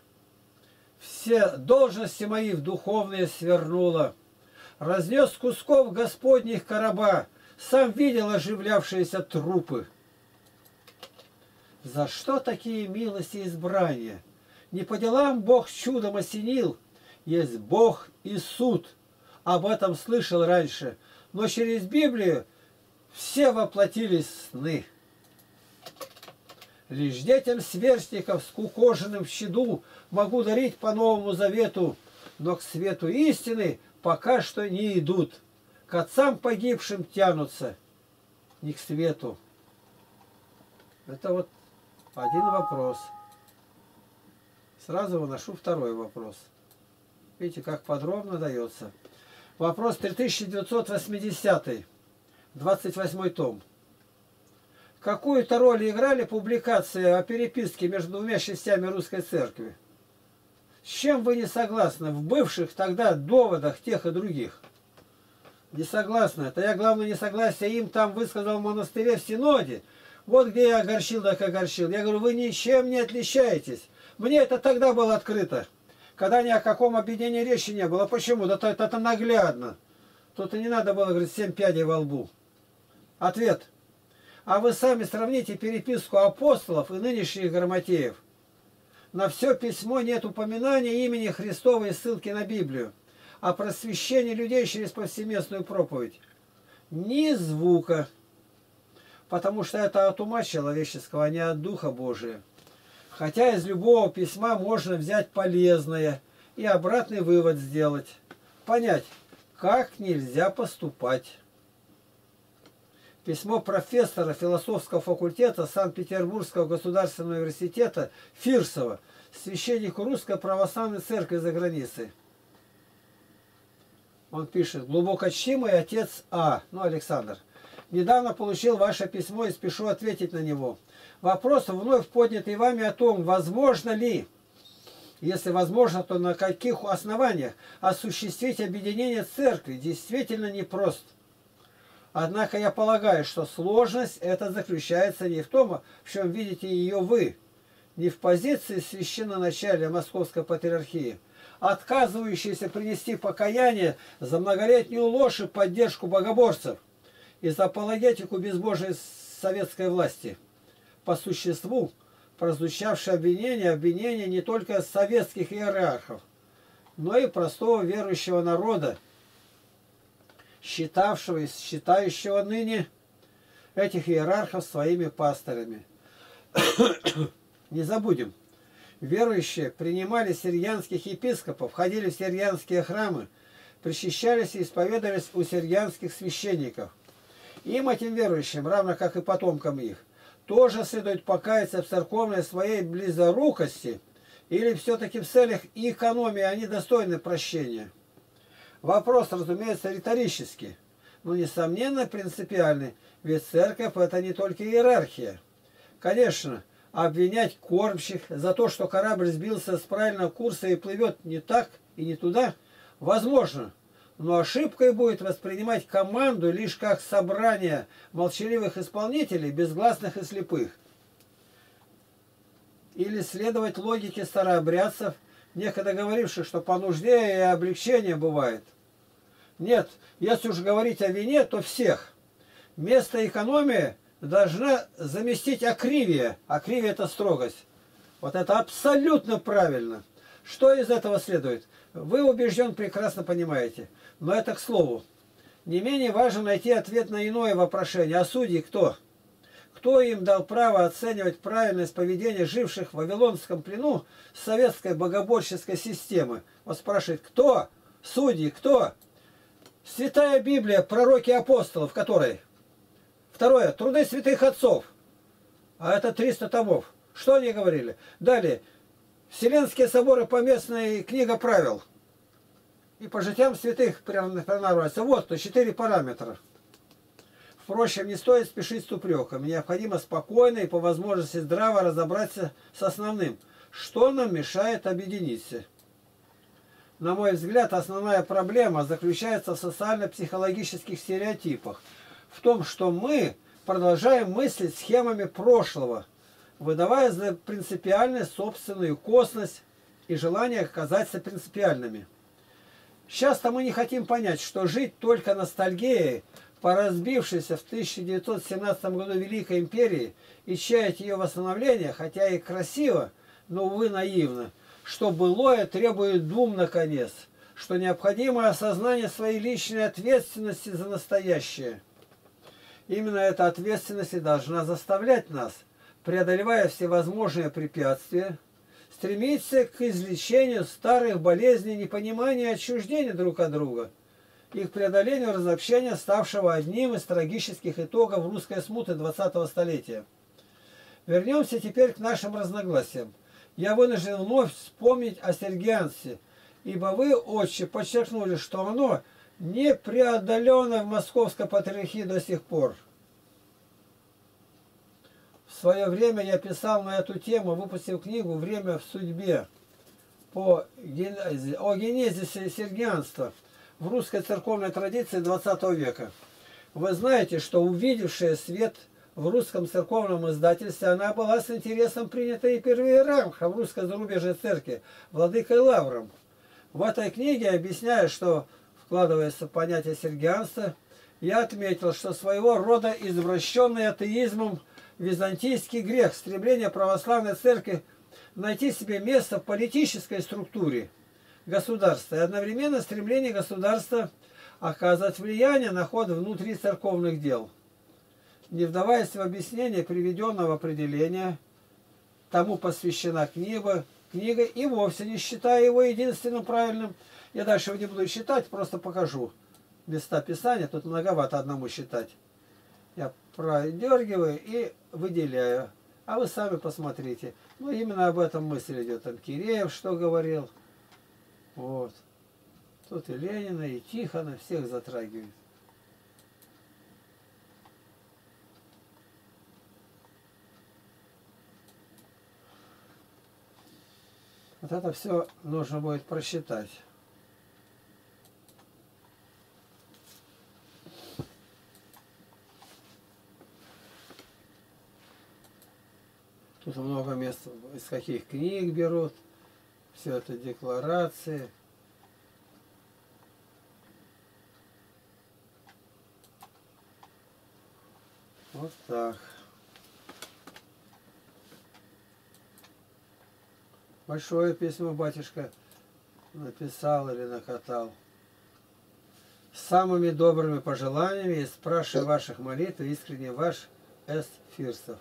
все должности мои в духовные свернула. Разнес кусков господних короба, сам видел оживлявшиеся трупы. За что такие милости и избрания? Не по делам Бог чудом осенил. Есть Бог и суд. Об этом слышал раньше. Но через Библию все воплотились сны. Лишь детям сверстников с кукоженным в щеду могу дарить по Новому Завету, но к свету истины пока что не идут. К отцам погибшим тянутся, не к свету. Это вот один вопрос. Сразу выношу второй вопрос. Видите, как подробно дается. Вопрос 3980, 28 том. какую-то роль играли публикации о переписке между двумя частями русской церкви? С чем вы не согласны в бывших тогда доводах тех и других? Не согласны. Это я, главное, не согласен им там высказал в монастыре в Синоде. Вот где я огорчил, так огорчил. Я говорю, вы ничем не отличаетесь. Мне это тогда было открыто. Когда ни о каком объединении речи не было. Почему? Да это, это наглядно. Тут и не надо было, говорить, семь пядей во лбу. Ответ. А вы сами сравните переписку апостолов и нынешних грамотеев. На все письмо нет упоминания имени Христова и ссылки на Библию. А просвещение людей через повсеместную проповедь. Ни звука. Потому что это от ума человеческого, а не от Духа Божия. Хотя из любого письма можно взять полезное и обратный вывод сделать. Понять, как нельзя поступать. Письмо профессора философского факультета Санкт-Петербургского государственного университета Фирсова, священнику Русской Православной Церкви за границей. Он пишет, глубокочтимый отец А, ну Александр, недавно получил ваше письмо и спешу ответить на него. Вопрос вновь поднятый вами о том, возможно ли, если возможно, то на каких основаниях осуществить объединение церкви, действительно непрост. Однако я полагаю, что сложность это заключается не в том, в чем видите ее вы, не в позиции священноначалия Московской Патриархии, отказывающейся принести покаяние за многолетнюю ложь и поддержку богоборцев и за апологетику безбожной советской власти. По существу, прозвучавшее обвинение, обвинение не только советских иерархов, но и простого верующего народа, считавшего и считающего ныне этих иерархов своими пасторами. [coughs] Не забудем, верующие принимали сирьянских епископов, ходили в сирьянские храмы, причащались и исповедовались у сирьянских священников. Им, этим верующим, равно как и потомкам их, тоже следует покаяться в церковной своей близорукости или все-таки в целях экономии они достойны прощения. Вопрос, разумеется, риторический, но, несомненно, принципиальный, ведь церковь – это не только иерархия. Конечно, обвинять кормщих за то, что корабль сбился с правильного курса и плывет не так и не туда, возможно – но ошибкой будет воспринимать команду лишь как собрание молчаливых исполнителей, безгласных и слепых. Или следовать логике старообрядцев, некогда говоривших, что по нужде и облегчение бывает. Нет, если уж говорить о вине, то всех. Место экономии должна заместить акривия. Акривия – это строгость. Вот это абсолютно правильно. Что из этого следует? Вы убежден, прекрасно понимаете. Но это к слову. Не менее важно найти ответ на иное вопрошение. А судьи кто? Кто им дал право оценивать правильность поведения живших в Вавилонском плену советской богоборческой системы? Вот спрашивает, кто? Судьи, кто? Святая Библия, пророки апостолов, которой? Второе, труды святых отцов. А это 300 томов. Что они говорили? Далее, Вселенские соборы поместная книга правил – и по житиям святых пронарывается. Вот, то четыре параметра. Впрочем, не стоит спешить с упреком. Необходимо спокойно и по возможности здраво разобраться с основным. Что нам мешает объединиться? На мой взгляд, основная проблема заключается в социально-психологических стереотипах. В том, что мы продолжаем мыслить схемами прошлого, выдавая за принципиальность собственную косность и желание оказаться принципиальными. Сейчас-то мы не хотим понять, что жить только ностальгией по разбившейся в 1917 году Великой Империи и чаять ее восстановления, хотя и красиво, но, увы, наивно, что былое требует дум наконец, что необходимо осознание своей личной ответственности за настоящее. Именно эта ответственность и должна заставлять нас, преодолевая всевозможные препятствия, стремиться к излечению старых болезней непонимания и отчуждения друг от друга, их преодолению разобщения, ставшего одним из трагических итогов русской смуты 20-го столетия. Вернемся теперь к нашим разногласиям. Я вынужден вновь вспомнить о Сергианстве, ибо вы, отче, подчеркнули, что оно не преодолено в московской патриархии до сих пор. свое время я писал на эту тему, выпустил книгу «Время в судьбе» по, о генезисе сергианства в русской церковной традиции 20 века. Вы знаете, что увидевшая свет в русском церковном издательстве, она была с интересом принята и первый рамха в русской зарубежной церкви, владыкой Лавром. В этой книге объясняю, что вкладывается понятие сергианства, я отметил, что своего рода извращенный атеизмом византийский грех, стремление православной церкви найти себе место в политической структуре государства и одновременно стремление государства оказывать влияние на ход внутри церковных дел. Не вдаваясь в объяснение приведенного определения, тому посвящена книга, книга и вовсе не считая его единственным правильным. Я дальше его не буду читать, просто покажу места Писания, тут многовато одному считать. Я продергиваю и выделяю. А вы сами посмотрите. Ну, именно об этом мысль идет. Там Киреев что говорил. Вот. Тут и Ленина, и Тихона, всех затрагивает. Вот это все нужно будет просчитать. Тут много мест, из каких книг берут. Все это декларации. Вот так. Большое письмо батюшка написал или накатал. С самыми добрыми пожеланиями и спрашиваю ваших молитв искренне ваш С. Фирсов.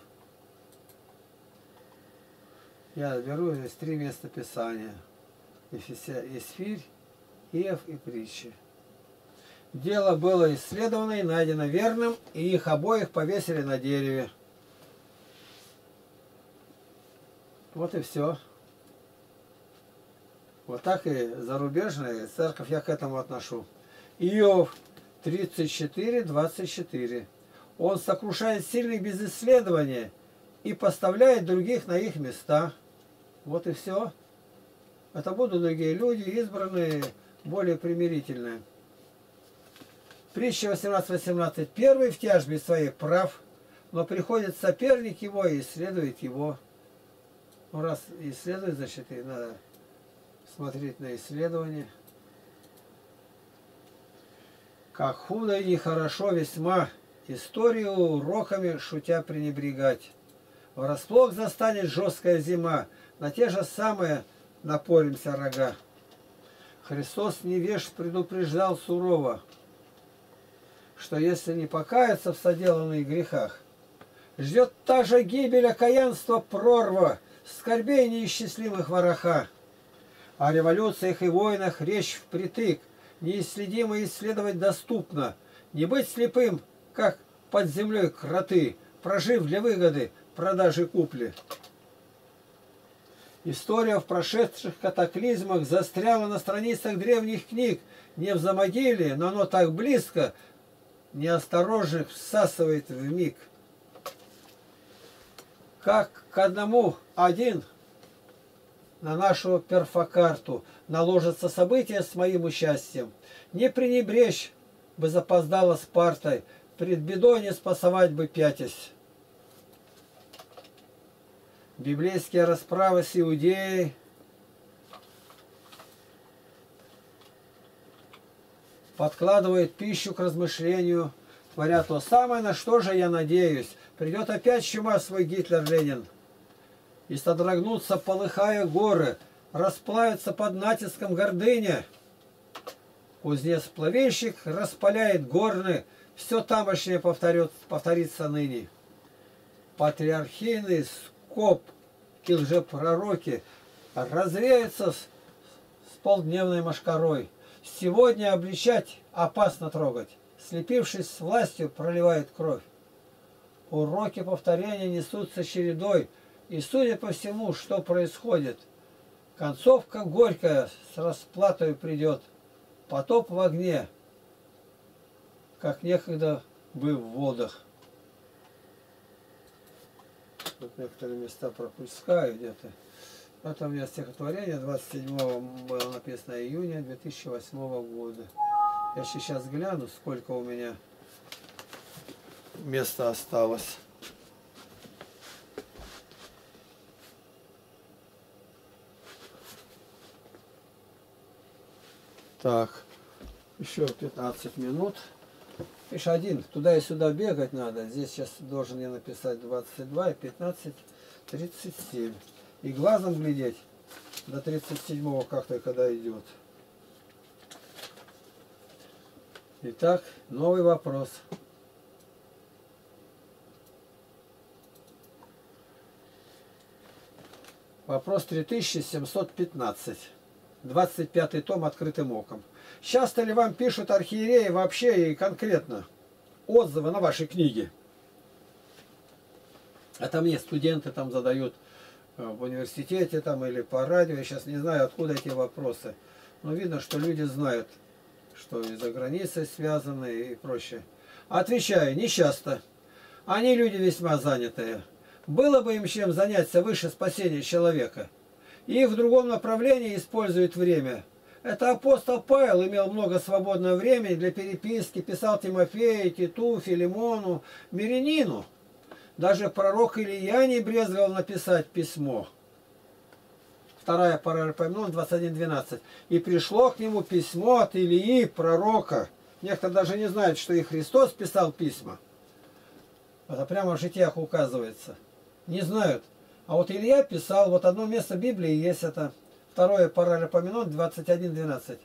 Я беру здесь три места Писания. Исфирь, Иов и Притчи. Дело было исследовано и найдено верным, и их обоих повесили на дереве. Вот и все. Вот так и зарубежная церковь я к этому отношу. Иов 34, 24. Он сокрушает сильных без исследования и поставляет других на их места. Вот и все. Это будут другие люди, избранные, более примирительные. Притча 18.18. Первый в тяжбе своей прав, но приходит соперник его и исследует его. Ну, раз исследует, значит, и надо смотреть на исследование. Как худо и нехорошо весьма историю уроками шутя пренебрегать. Врасплох застанет жесткая зима, на те же самые напоримся рога. Христос невеж предупреждал сурово, что если не покаяться в соделанных грехах, ждет та же гибель, окаянство, прорва, скорбей неисчислимых вороха. О революциях и войнах речь впритык, неисследимо исследовать доступно, не быть слепым, как под землей кроты, прожив для выгоды продажи купли. История в прошедших катаклизмах застряла на страницах древних книг, не в замогиле, но оно так близко, неосторожных всасывает в миг. Как к одному один на нашу перфокарту наложатся события с моим участием. Не пренебречь бы запоздала Спартой, пред бедой не спасовать бы пятясь. Библейские расправы с Иудеей, подкладывает пищу к размышлению, творя то самое, на что же я надеюсь. Придет опять чума свой Гитлер-Ленин. И содрогнутся, полыхая горы, расплавятся под натиском гордыня. Кузнец-плавильщик распаляет горны, все тамошнее повторит, повторится ныне. Патриархийный коп и лжепророки развеются с, с полдневной машкарой. Сегодня обличать опасно трогать. Слепившись с властью, проливает кровь. Уроки повторения несутся чередой, и судя по всему, что происходит, концовка горькая с расплатой придет, потоп в огне, как некогда был в водах. Тут некоторые места пропускаю где-то. Это у меня стихотворение 27 было написано июня 2008 года. Я сейчас гляну, сколько у меня места осталось. Так, еще 15 минут. Видишь, один, туда и сюда бегать надо. Здесь сейчас должен я написать 22 и 15, 37. И глазом глядеть до 37-го как-то когда идет. Итак, новый вопрос. Вопрос 3715. 25 том открытым оком. Часто ли вам пишут архиереи вообще и конкретно отзывы на ваши книги? Это мне студенты там задают э, в университете там или по радио. Я сейчас не знаю, откуда эти вопросы. Но видно, что люди знают, что и за границей связаны и прочее. Отвечаю, не часто. Они люди весьма занятые. Было бы им чем заняться выше спасения человека. И в другом направлении используют время – это апостол Павел имел много свободного времени для переписки, писал Тимофею, Титу, Филимону, Мирянину. Даже пророк Илья не брезговал написать письмо. Вторая Паралипоменон 21.12. «И пришло к нему письмо от Илии, пророка». Некоторые даже не знают, что и Христос писал письма. Это прямо в житиях указывается. Не знают. А вот Илья писал, вот одно место Библии есть это – Второе Паралипоменон 21.12.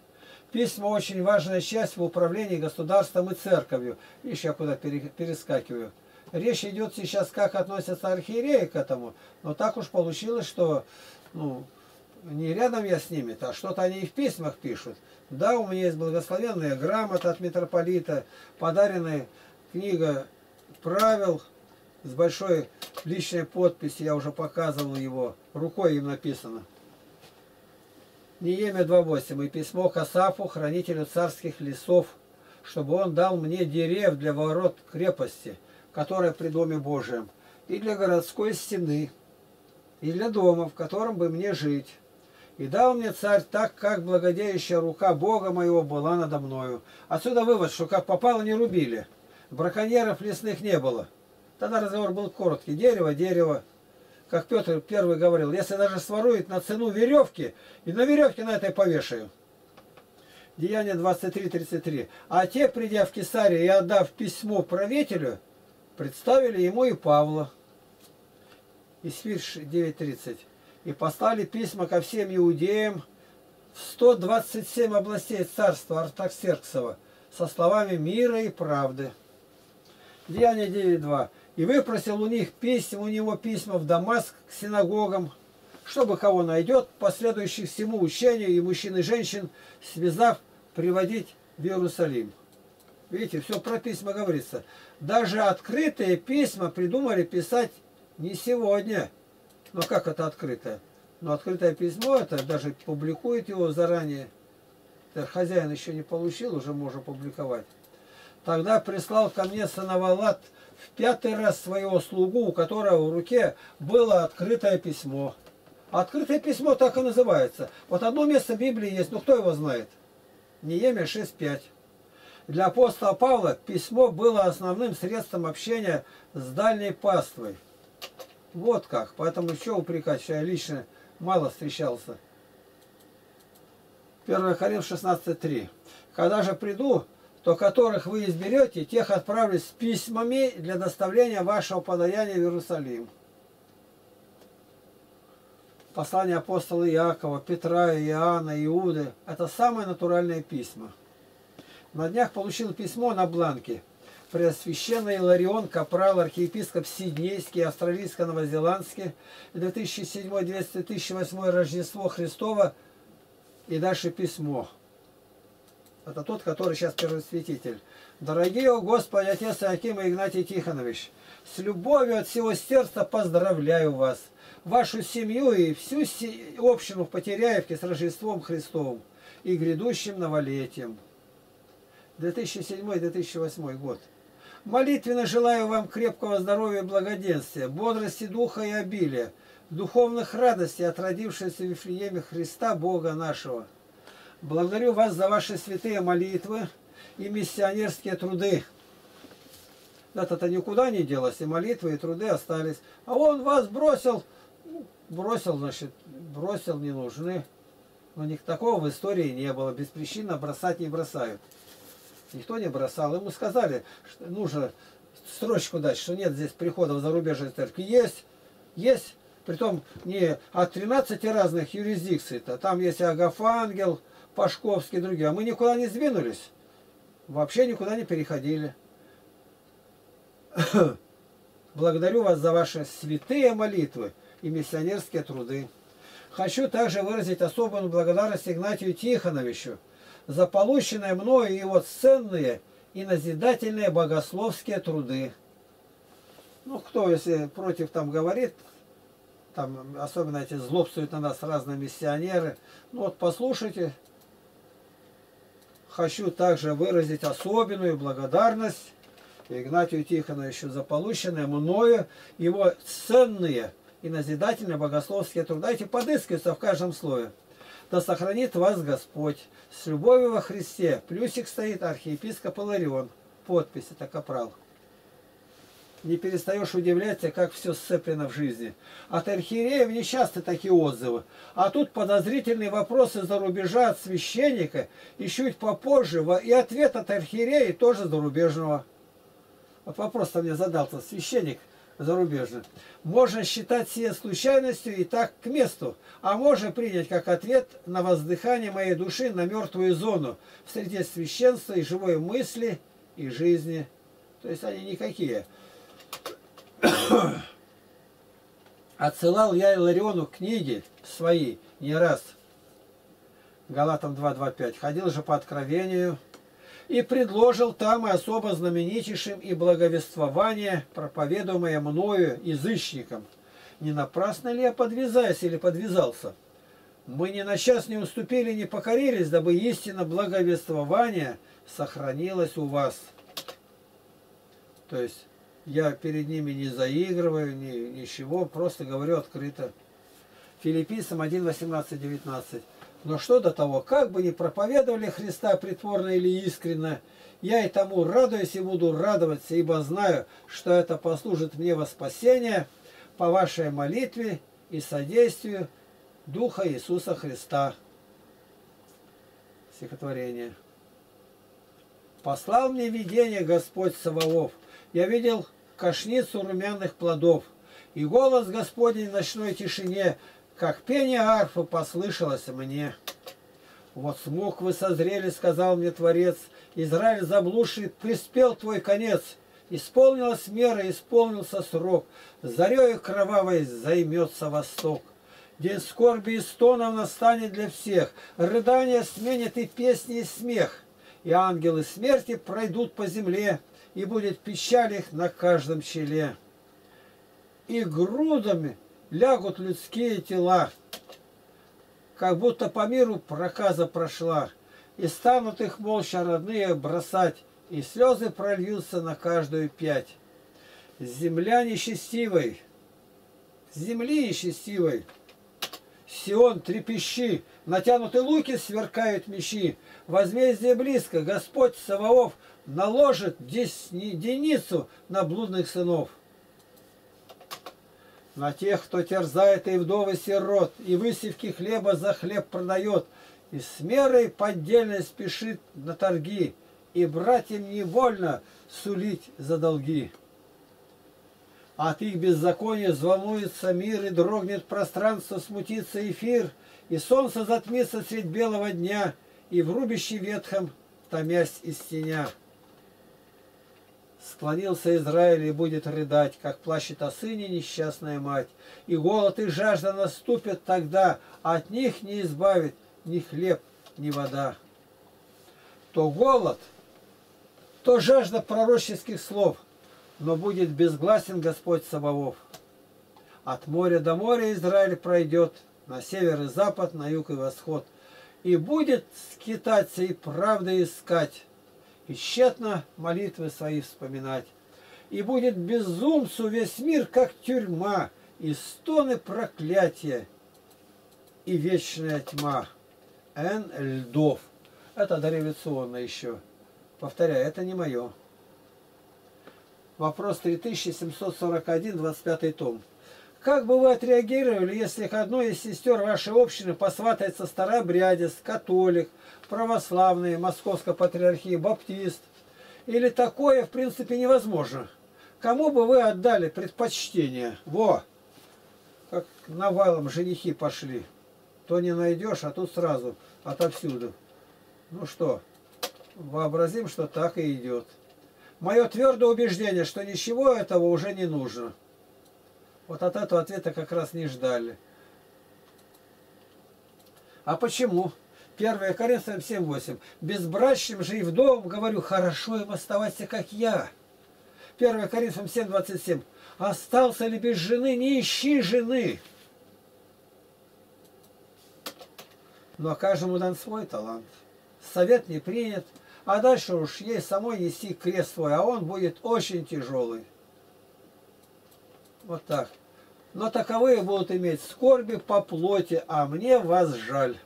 Письма очень важная часть в управлении государством и церковью. Видишь, я куда перескакиваю. Речь идет сейчас, как относятся архиереи к этому. Но так уж получилось, что ну, не рядом я с ними, а что-то они и в письмах пишут. Да, у меня есть благословенная грамота от митрополита, подаренная книга правил с большой личной подписью, я уже показывал его, рукой им написано. Неемия 2.8. «И письмо к Асафу, хранителю царских лесов, чтобы он дал мне дерев для ворот крепости, которая при Доме Божием, и для городской стены, и для дома, в котором бы мне жить. И дал мне царь так, как благодеющая рука Бога моего была надо мною». Отсюда вывод, что как попало, не рубили. Браконьеров лесных не было. Тогда разговор был короткий. Дерево, дерево, как Петр первый говорил, если даже сворует на цену веревки, и на веревке на этой повешаю. Деяние 23.33. А те, придя в Кесарию и отдав письмо правителю, представили ему и Павла. Исфирш 9.30. И послали письма ко всем иудеям в 127 областей царства Артаксерксова со словами мира и правды. Деяние 9.2 и выпросил у них письма, у него письма в Дамаск к синагогам, чтобы кого найдет, последующих всему учению и мужчин и женщин, связав, приводить в Иерусалим. Видите, все про письма говорится. Даже открытые письма придумали писать не сегодня. Но как это открытое? Но открытое письмо, это даже публикует его заранее. Хозяин еще не получил, уже можно публиковать. Тогда прислал ко мне Санавалат в пятый раз своего слугу, у которого в руке было открытое письмо. Открытое письмо так и называется. Вот одно место Библии есть, но кто его знает? Неемия 6.5. Для апостола Павла письмо было основным средством общения с дальней паствой. Вот как. Поэтому еще упрекать, что я лично мало встречался. 1 Коринф 16.3. Когда же приду, то которых вы изберете, тех отправлю с письмами для доставления вашего подаяния в Иерусалим. Послание апостола Иакова, Петра, Иоанна, Иуды – это самые натуральные письма. На днях получил письмо на бланке. Преосвященный Иларион Капрал, архиепископ Сиднейский, австралийско-новозеландский, 2007-2008 Рождество Христово и дальше письмо. Это тот, который сейчас первосвятитель. Дорогие о Господи, отец Аким и Игнатий Тихонович, с любовью от всего сердца поздравляю вас, вашу семью и всю общину в Потеряевке с Рождеством Христовым и грядущим новолетием. 2007-2008 год. Молитвенно желаю вам крепкого здоровья и благоденствия, бодрости духа и обилия, духовных радостей от родившегося в Вифлееме Христа Бога нашего. Благодарю вас за ваши святые молитвы и миссионерские труды. Это-то никуда не делось, и молитвы, и труды остались. А он вас бросил, бросил, значит, бросил, не нужны. Но ни такого в истории не было. Беспричинно бросать не бросают. Никто не бросал. Ему сказали, что нужно строчку дать, что нет здесь приходов зарубежной церкви. Есть, есть. Притом не от 13 разных юрисдикций-то. Там есть Агафангел, Пашковский и другие. А мы никуда не сдвинулись. Вообще никуда не переходили. [coughs] Благодарю вас за ваши святые молитвы и миссионерские труды. Хочу также выразить особую благодарность Игнатию Тихоновичу за полученные мною его ценные и назидательные богословские труды. Ну, кто, если против там говорит, там особенно эти злобствуют на нас разные миссионеры, ну вот послушайте, хочу также выразить особенную благодарность Игнатию Тихоновичу за полученные мною его ценные и назидательные богословские труды. Эти подыскиваются в каждом слове. Да сохранит вас Господь. С любовью во Христе. Плюсик стоит архиепископ Иларион. Подпись, это капрал. Не перестаешь удивляться, как все сцеплено в жизни. От архиереев не такие отзывы. А тут подозрительные вопросы за рубежа от священника и чуть попозже. И ответ от архиерея тоже зарубежного. Вот вопрос-то мне задал-то священник зарубежный. Можно считать сие случайностью и так к месту, а можно принять как ответ на воздыхание моей души на мертвую зону в среде священства и живой мысли и жизни. То есть они никакие. Отсылал я Илариону книги свои не раз. Галатам 2.2.5. Ходил же по откровению и предложил там и особо знаменитейшим и благовествование, проповедуемое мною язычникам. Не напрасно ли я подвязаюсь или подвязался? Мы ни на час не уступили, не покорились, дабы истина благовествования сохранилась у вас. То есть я перед ними не заигрываю, ни, ничего, просто говорю открыто. Филиппийцам 1, 18, 19. Но что до того, как бы ни проповедовали Христа притворно или искренно, я и тому радуюсь и буду радоваться, ибо знаю, что это послужит мне во спасение по вашей молитве и содействию Духа Иисуса Христа. Стихотворение. Послал мне видение Господь Саваоф. Я видел кашницу румяных плодов, и голос Господень в ночной тишине как пение арфы послышалось мне. Вот смог созрели, сказал мне Творец, Израиль заблудший, приспел твой конец. Исполнилась мера, исполнился срок, Зарею кровавой займется восток. День скорби и стонов настанет для всех, Рыдания сменит и песни, и смех, И ангелы смерти пройдут по земле, И будет печаль их на каждом челе. И грудами лягут людские тела, как будто по миру проказа прошла, и станут их молча родные бросать, и слезы прольются на каждую пять. Земля несчастивой, земли несчастивой, Сион, трепещи, натянуты луки сверкают мечи, возмездие близко, Господь Саваоф наложит деницу на блудных сынов на тех, кто терзает и вдовы сирот, и высевки хлеба за хлеб продает, и с мерой поддельно спешит на торги, и братьям невольно сулить за долги. От их беззакония взволнуется мир, и дрогнет пространство, смутится эфир, и солнце затмится средь белого дня, и в рубище ветхом томясь из теня. Склонился Израиль и будет рыдать, как плачет о сыне несчастная мать. И голод и жажда наступят тогда, от них не избавит ни хлеб, ни вода. То голод, то жажда пророческих слов, но будет безгласен Господь Саваоф. От моря до моря Израиль пройдет, на север и запад, на юг и восход, и будет скитаться и правды искать, и тщетно молитвы свои вспоминать. И будет безумцу весь мир, как тюрьма, и стоны проклятия, и вечная тьма. Н. Льдов. Это дореволюционно еще. Повторяю, это не мое. Вопрос 3741, 25 том. Как бы вы отреагировали, если к одной из сестер вашей общины посватается старообрядец, католик, православный, московской патриархии, баптист? Или такое, в принципе, невозможно? Кому бы вы отдали предпочтение? Во! Как навалом женихи пошли. То не найдешь, а тут сразу, отовсюду. Ну что, вообразим, что так и идет. Мое твердое убеждение, что ничего этого уже не нужно. Вот от этого ответа как раз не ждали. А почему? 1 Коринфянам 7.8. Безбрачным же и вдовам говорю, хорошо им оставаться, как я. 1 Коринфянам 7.27. Остался ли без жены, не ищи жены. Но каждому дан свой талант. Совет не принят, а дальше уж ей самой нести крест свой, а он будет очень тяжелый. Вот так но таковые будут иметь скорби по плоти, а мне вас жаль.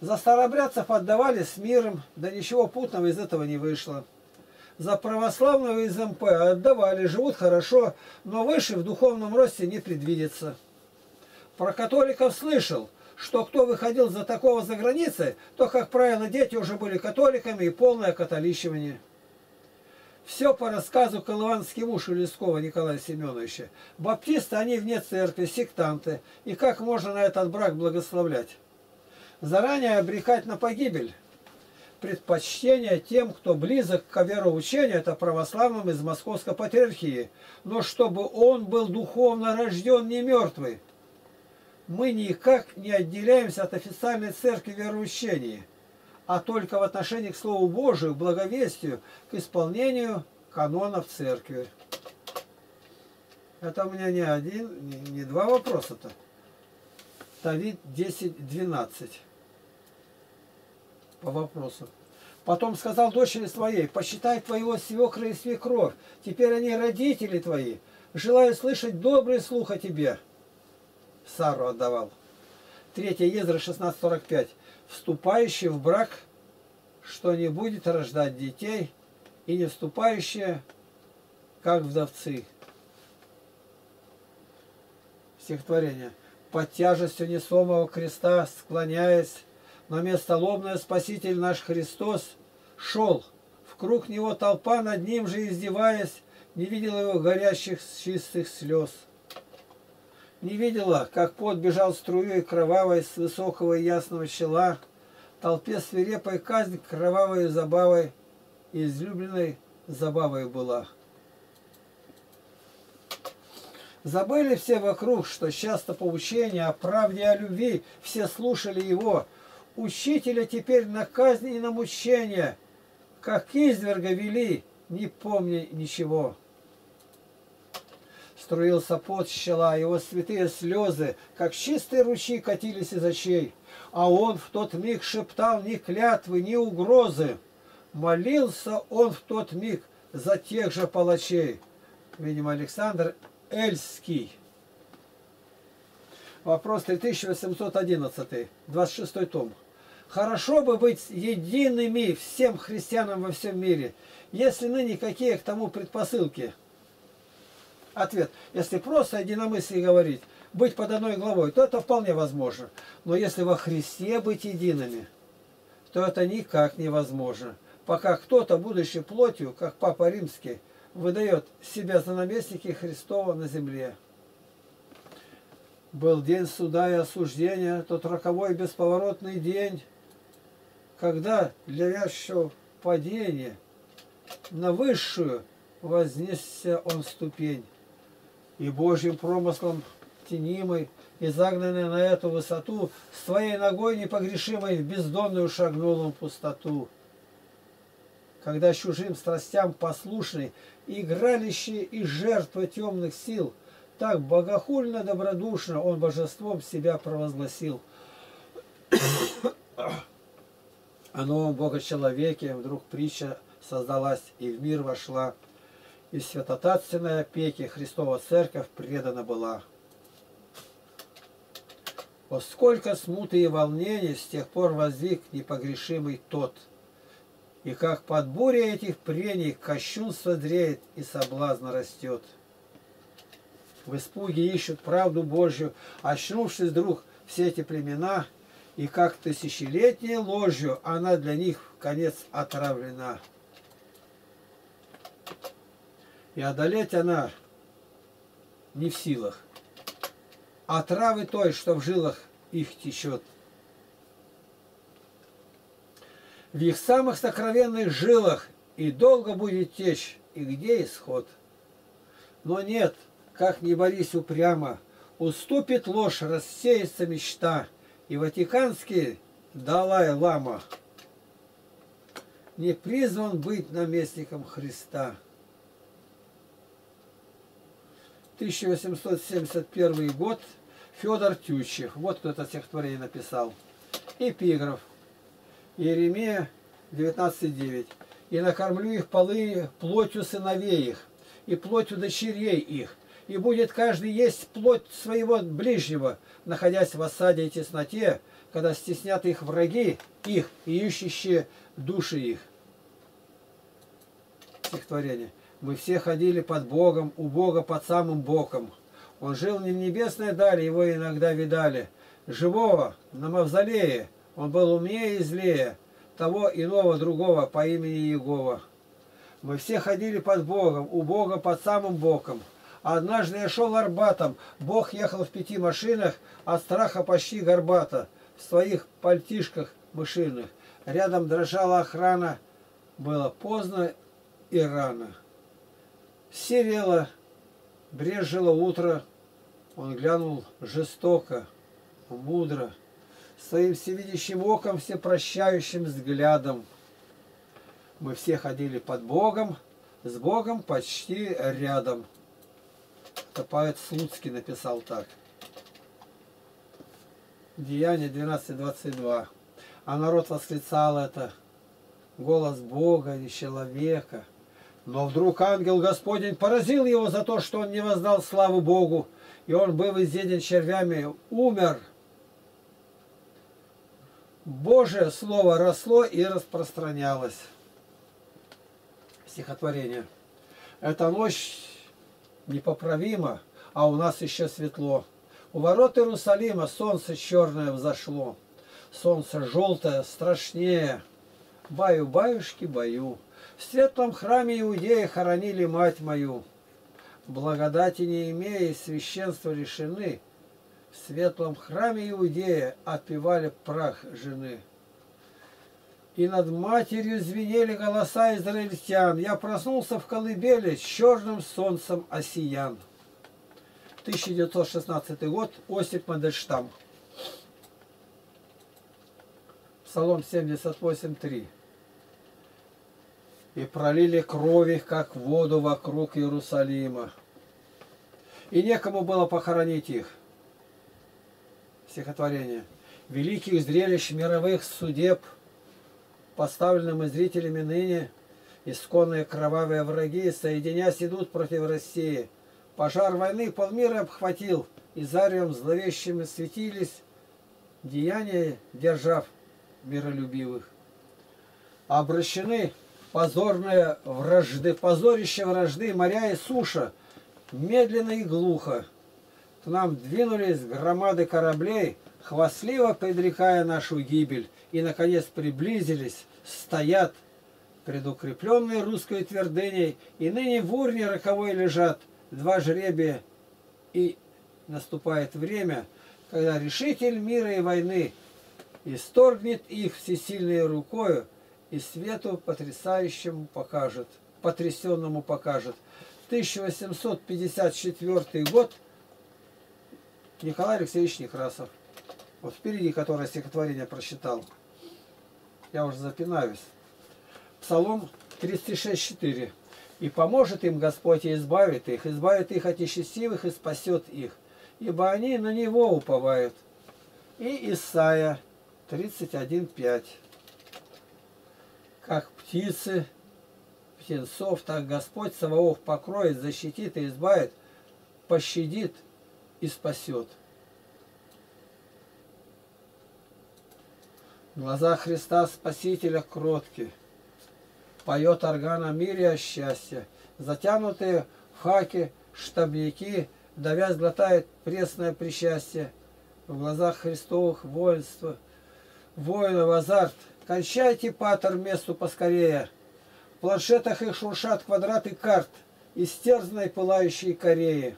За старобрядцев отдавали с миром, да ничего путного из этого не вышло. За православного из МП отдавали, живут хорошо, но выше в духовном росте не предвидится. Про католиков слышал, что кто выходил за такого за границей, то, как правило, дети уже были католиками и полное католичивание. Все по рассказу Колыванский муж Лескова Николая Семеновича. Баптисты, они вне церкви, сектанты. И как можно на этот брак благословлять? Заранее обрекать на погибель. Предпочтение тем, кто близок к вероучению, это православным из Московской Патриархии. Но чтобы он был духовно рожден, не мертвый. Мы никак не отделяемся от официальной церкви вероучения а только в отношении к Слову Божию, к благовестию, к исполнению канонов церкви. Это у меня не один, не, два вопроса-то. Давид 10-12 по вопросу. Потом сказал дочери своей, посчитай твоего свекра и свекровь, теперь они родители твои, желаю слышать добрый слух о тебе. Сару отдавал. 3 Езра 16.45 вступающие в брак, что не будет рождать детей, и не вступающие, как вдовцы. Стихотворение. Под тяжестью несомого креста, склоняясь, на место лобное Спаситель наш Христос шел. В круг него толпа, над ним же издеваясь, не видела его горящих чистых слез. Не видела, как пот бежал струей кровавой с высокого и ясного чела, толпе свирепой казнь кровавой забавой и излюбленной забавой была. Забыли все вокруг, что часто поучение о правде о любви, все слушали его. Учителя теперь на казнь и на мучение, как изверга вели, не помня ничего струился пот щела, его святые слезы, как чистые ручьи катились из очей. А он в тот миг шептал ни клятвы, ни угрозы. Молился он в тот миг за тех же палачей. Видимо, Александр Эльский. Вопрос 3811, 26 том. Хорошо бы быть едиными всем христианам во всем мире, если ныне какие к тому предпосылки – Ответ. Если просто единомыслие говорить, быть под одной главой, то это вполне возможно. Но если во Христе быть едиными, то это никак невозможно. Пока кто-то, будучи плотью, как Папа Римский, выдает себя за наместники Христова на земле. Был день суда и осуждения, тот роковой бесповоротный день, когда для вязчего падения на высшую вознесся он ступень и Божьим промыслом тенимой, и загнанный на эту высоту, с твоей ногой непогрешимой в бездонную шагнул он пустоту. Когда чужим страстям послушный, игралище и жертва темных сил, так богохульно добродушно он божеством себя провозгласил. [coughs] о новом Бога-человеке вдруг притча создалась и в мир вошла, и святотатственной опеки Христова Церковь предана была. О, сколько смуты и волнений с тех пор воздвиг непогрешимый тот, и как под бурей этих прений кощунство дреет и соблазн растет. В испуге ищут правду Божью, очнувшись вдруг все эти племена, и как тысячелетней ложью она для них в конец отравлена. И одолеть она не в силах. Отравы той, что в жилах их течет. В их самых сокровенных жилах и долго будет течь, и где исход. Но нет, как не борись упрямо, уступит ложь, рассеется мечта, и ватиканский Далай-Лама не призван быть наместником Христа. 1871 год, Федор Тютчев. Вот кто это стихотворение написал. Эпиграф. Иеремия 19.9. «И накормлю их полы плотью сыновей их, и плотью дочерей их, и будет каждый есть плоть своего ближнего, находясь в осаде и тесноте, когда стеснят их враги, их и ищущие души их». Стихотворение. Мы все ходили под Богом, у Бога под самым боком. Он жил не в небесной дали, его иногда видали. Живого на мавзолее, он был умнее и злее, того иного другого по имени Егова. Мы все ходили под Богом, у Бога под самым боком. Однажды я шел Арбатом, Бог ехал в пяти машинах, от страха почти горбата, в своих пальтишках мышиных. Рядом дрожала охрана, было поздно и рано. Серело, брежило утро, он глянул жестоко, мудро, своим всевидящим оком, всепрощающим взглядом. Мы все ходили под Богом, с Богом почти рядом. Это поэт Слуцкий написал так. Деяние 12.22. А народ восклицал это. Голос Бога и человека – но вдруг ангел Господень поразил его за то, что он не воздал славу Богу, и он был изъеден червями, умер. Божие Слово росло и распространялось. Стихотворение. Эта ночь непоправима, а у нас еще светло. У ворот Иерусалима солнце черное взошло. Солнце желтое, страшнее. Баю-баюшки, баю. В светлом храме Иудеи хоронили мать мою. Благодати не имея, священства лишены. В светлом храме Иудея отпевали прах жены. И над матерью звенели голоса израильтян. Я проснулся в колыбели с черным солнцем осиян. 1916 год, Осип Мандельштам. Псалом 78.3 и пролили крови, как воду вокруг Иерусалима. И некому было похоронить их. Стихотворение. Великих зрелищ мировых судеб, поставленным зрителями ныне, исконные кровавые враги, соединясь, идут против России. Пожар войны полмира обхватил, и зарем зловещими светились деяния держав миролюбивых. Обращены позорные вражды, позорище вражды, моря и суша, медленно и глухо. К нам двинулись громады кораблей, хвастливо предрекая нашу гибель, и, наконец, приблизились, стоят, предукрепленные русской твердыней, и ныне в урне роковой лежат два жребия, и наступает время, когда решитель мира и войны исторгнет их всесильной рукою, и свету потрясающему покажет, потрясенному покажет. 1854 год Николай Алексеевич Некрасов. Вот впереди, которое стихотворение прочитал. Я уже запинаюсь. Псалом 36.4. «И поможет им Господь и избавит их, избавит их от нечестивых и спасет их, ибо они на Него уповают». И Исайя 31.5. как птицы, птенцов, так Господь Саваоф покроет, защитит и избавит, пощадит и спасет. Глаза Христа Спасителя кротки. Поет орган о мире о счастье. Затянутые в хаки штабники, давясь глотает пресное причастие. В глазах Христовых воинства, воинов азарт. Кончайте, патер, месту поскорее. В планшетах их шуршат квадраты карт, истерзанной пылающей Кореи.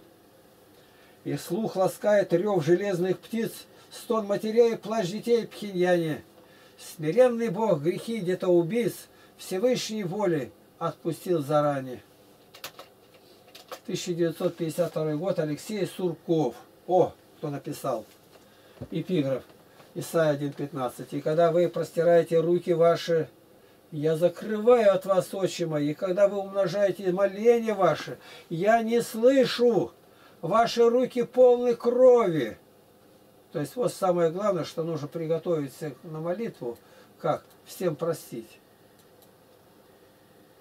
И слух ласкает рев железных птиц, стон матерей, плач детей Пхеньяне. Смиренный Бог грехи где-то убийц Всевышней воли отпустил заранее. 1952 год Алексей Сурков. О, кто написал. Эпиграф. Исайя 1.15. И когда вы простираете руки ваши, я закрываю от вас очи мои. И когда вы умножаете моления ваши, я не слышу. Ваши руки полны крови. То есть вот самое главное, что нужно приготовиться на молитву, как всем простить.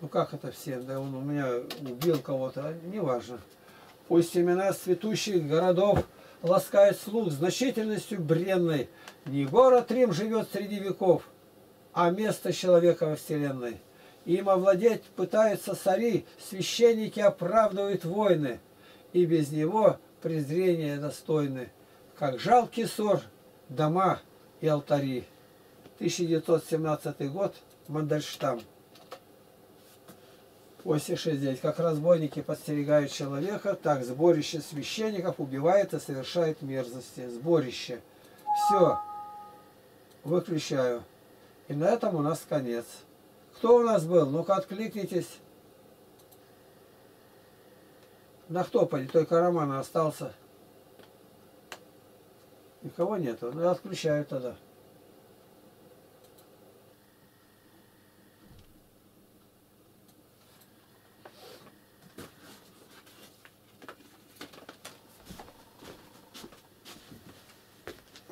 Ну как это всем? Да он у меня убил кого-то, а неважно. Пусть семена цветущих городов ласкают слух значительностью бренной. Не город Рим живет среди веков, а место человека во вселенной. Им овладеть пытаются цари, священники оправдывают войны, и без него презрение достойны как жалкий ссор, дома и алтари. 1917 год, Мандельштам. 869. Как разбойники подстерегают человека, так сборище священников убивает и совершает мерзости. Сборище. Все. Выключаю. И на этом у нас конец. Кто у нас был? Ну-ка откликнитесь. На кто пойдет? Только Роман остался. Никого нету. Ну, я отключаю тогда.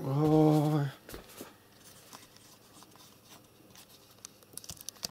Oh.